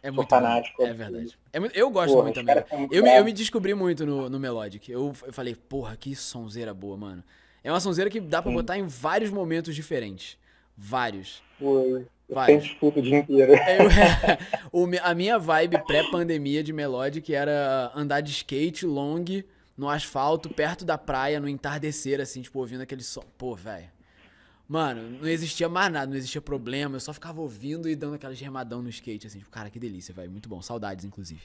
Speaker 1: é muito
Speaker 2: fanático.
Speaker 1: É verdade. É muito, eu gosto porra, muito também. Eu, me, eu me descobri muito no, no Melodic. Eu, eu falei, porra, que sonzeira boa, mano. É uma sonzeira que dá pra Sim. botar em vários momentos diferentes. Vários.
Speaker 2: Foi. Vários. Eu o dia inteiro.
Speaker 1: Eu, é, o, a minha vibe pré-pandemia de Melodic era andar de skate long no asfalto, perto da praia, no entardecer, assim, tipo, ouvindo aquele som. Pô, velho. Mano, não existia mais nada, não existia problema, eu só ficava ouvindo e dando aquela germadão no skate, assim, tipo, cara, que delícia, velho, muito bom, saudades, inclusive.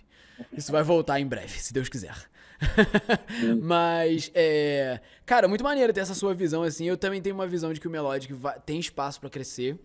Speaker 1: Isso vai voltar em breve, se Deus quiser. Mas, é. Cara, muito maneiro ter essa sua visão, assim. Eu também tenho uma visão de que o Melodic vai, tem espaço para crescer.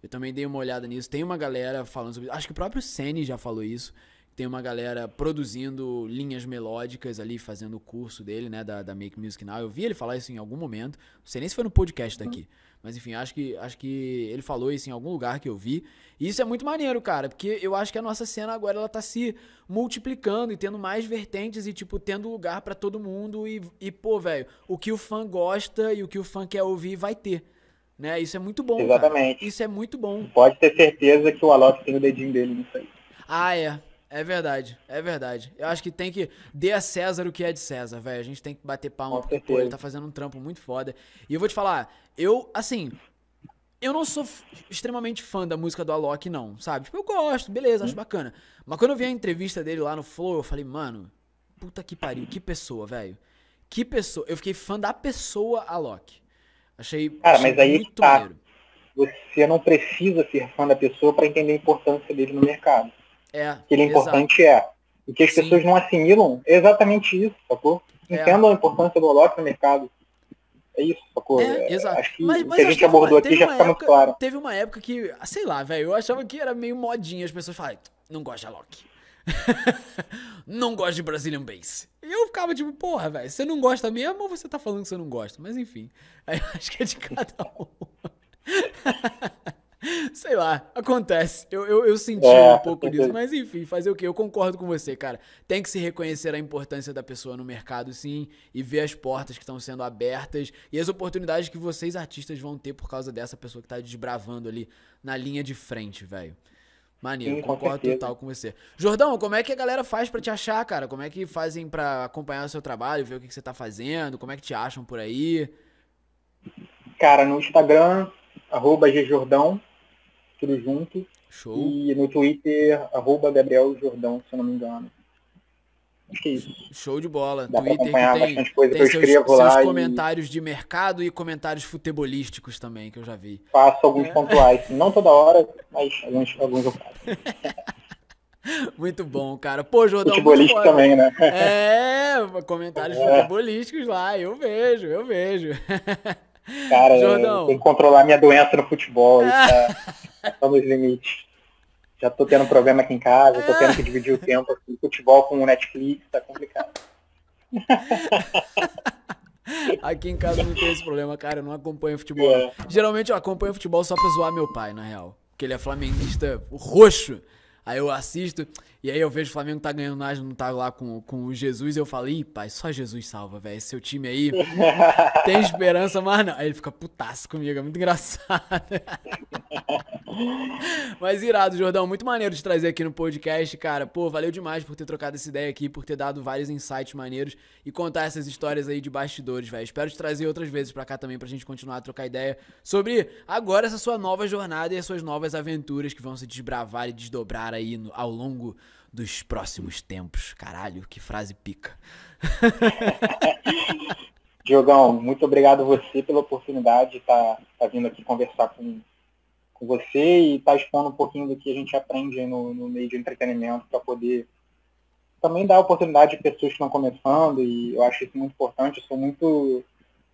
Speaker 1: Eu também dei uma olhada nisso. Tem uma galera falando sobre. Acho que o próprio Sene já falou isso. Tem uma galera produzindo linhas melódicas ali, fazendo o curso dele, né, da, da Make Music Now. Eu vi ele falar isso em algum momento. Não sei nem se foi no podcast daqui. Mas enfim, acho que, acho que ele falou isso em algum lugar que eu vi. E isso é muito maneiro, cara, porque eu acho que a nossa cena agora ela tá se multiplicando e tendo mais vertentes e, tipo, tendo lugar para todo mundo. E, e pô, velho, o que o fã gosta e o que o fã quer ouvir vai ter. Né? Isso é muito bom.
Speaker 2: Exatamente.
Speaker 1: Cara. Isso é muito bom.
Speaker 2: Pode ter certeza que o Alok tem o dedinho dele nisso aí.
Speaker 1: Ah, é. É verdade, é verdade. Eu acho que tem que. Dê a César o que é de César, velho. A gente tem que bater palma, porque, pô, ele tá fazendo um trampo muito foda. E eu vou te falar, eu, assim. Eu não sou extremamente fã da música do Alok, não, sabe? Tipo, eu gosto, beleza, acho hum. bacana. Mas quando eu vi a entrevista dele lá no Flow, eu falei, mano, puta que pariu, que pessoa, velho. Que pessoa. Eu fiquei fã da pessoa Alok. Achei,
Speaker 2: Cara,
Speaker 1: achei
Speaker 2: mas aí muito tá. maneiro. Você não precisa ser fã da pessoa para entender a importância dele no mercado.
Speaker 1: É,
Speaker 2: que ele é importante é. O que as Sim. pessoas não assimilam é exatamente isso, sacou? É. Entendam a importância do Alok no mercado. É isso, sacou?
Speaker 1: É, exato.
Speaker 2: Acho que mas, mas que a gente abordou aqui já fica muito claro.
Speaker 1: Teve uma época que, sei lá, velho, eu achava que era meio modinha. As pessoas falavam, não gosto de Alok. não gosto de Brazilian Bass. E eu ficava tipo, porra, velho, você não gosta mesmo ou você tá falando que você não gosta? Mas enfim, aí acho que é de cada um. Sei lá, acontece. Eu, eu, eu senti é, um pouco disso, mas enfim, fazer o quê? Eu concordo com você, cara. Tem que se reconhecer a importância da pessoa no mercado, sim, e ver as portas que estão sendo abertas e as oportunidades que vocês, artistas, vão ter por causa dessa pessoa que tá desbravando ali na linha de frente, velho. Maneiro, sim, concordo com total com você. Jordão, como é que a galera faz para te achar, cara? Como é que fazem para acompanhar o seu trabalho, ver o que, que você tá fazendo? Como é que te acham por aí?
Speaker 2: Cara, no Instagram, arroba Gjordão, tudo junto.
Speaker 1: Show.
Speaker 2: E no Twitter, arroba Gabriel Jordão, se eu não me engano. Acho que é isso.
Speaker 1: Show de bola.
Speaker 2: Dá
Speaker 1: Twitter tem, tem
Speaker 2: que eu
Speaker 1: seus,
Speaker 2: escrevo lá.
Speaker 1: seus comentários de mercado e comentários futebolísticos também, que eu já vi.
Speaker 2: Faço alguns é. pontuais. Não toda hora, mas alguns, alguns eu faço.
Speaker 1: Muito bom, cara. Pô, Jordão.
Speaker 2: Futebolístico também, né?
Speaker 1: É, comentários é. futebolísticos lá, eu vejo, eu vejo.
Speaker 2: Cara, Jordão. tem que controlar minha doença no futebol. Aí tá, tá nos limites. Já tô tendo problema aqui em casa, tô tendo que dividir o tempo assim, futebol com o Netflix, tá complicado.
Speaker 1: Aqui em casa não tem esse problema, cara. Eu não acompanho futebol. É. Geralmente eu acompanho futebol só pra zoar meu pai, na real. Porque ele é flamenguista roxo. Aí eu assisto e aí eu vejo o Flamengo tá ganhando nada, não tá lá com, com o Jesus. E eu falo, ih, pai, só Jesus salva, velho. Seu time aí tem esperança, mas não. Aí ele fica putaço comigo, é muito engraçado. mas irado, Jordão, muito maneiro de trazer aqui no podcast, cara. Pô, valeu demais por ter trocado essa ideia aqui, por ter dado vários insights maneiros e contar essas histórias aí de bastidores, velho. Espero te trazer outras vezes pra cá também pra gente continuar a trocar ideia sobre agora essa sua nova jornada e as suas novas aventuras que vão se desbravar e desdobrar aí no, ao longo dos próximos tempos. Caralho, que frase pica.
Speaker 2: Diogão, muito obrigado a você pela oportunidade de estar tá, tá vindo aqui conversar com, com você e estar tá expondo um pouquinho do que a gente aprende no, no meio de entretenimento para poder também dar oportunidade de pessoas que estão começando e eu acho isso muito importante. Eu sou muito,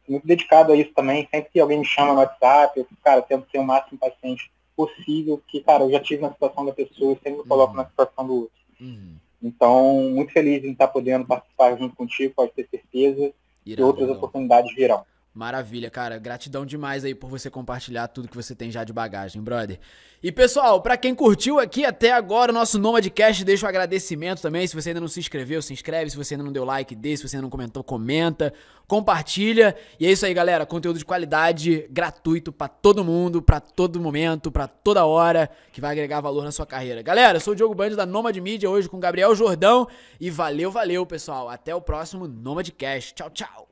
Speaker 2: muito dedicado a isso também. Sempre que alguém me chama no WhatsApp, eu, cara, tento ser o máximo paciente possível, porque, cara, eu já tive na situação da pessoa, sempre me coloco uhum. na situação do outro. Uhum. Então, muito feliz em estar podendo participar junto contigo, pode ter certeza, Irado, e outras oportunidades virão.
Speaker 1: Maravilha, cara. Gratidão demais aí por você compartilhar tudo que você tem já de bagagem, brother. E pessoal, para quem curtiu aqui até agora o nosso Nomadcast, deixa o um agradecimento também. Se você ainda não se inscreveu, se inscreve. Se você ainda não deu like, dê. Se você ainda não comentou, comenta, compartilha. E é isso aí, galera. Conteúdo de qualidade, gratuito para todo mundo, para todo momento, para toda hora, que vai agregar valor na sua carreira. Galera, eu sou o Diogo Band da Nomad Media hoje com Gabriel Jordão e valeu, valeu, pessoal. Até o próximo Nomadcast. Tchau, tchau.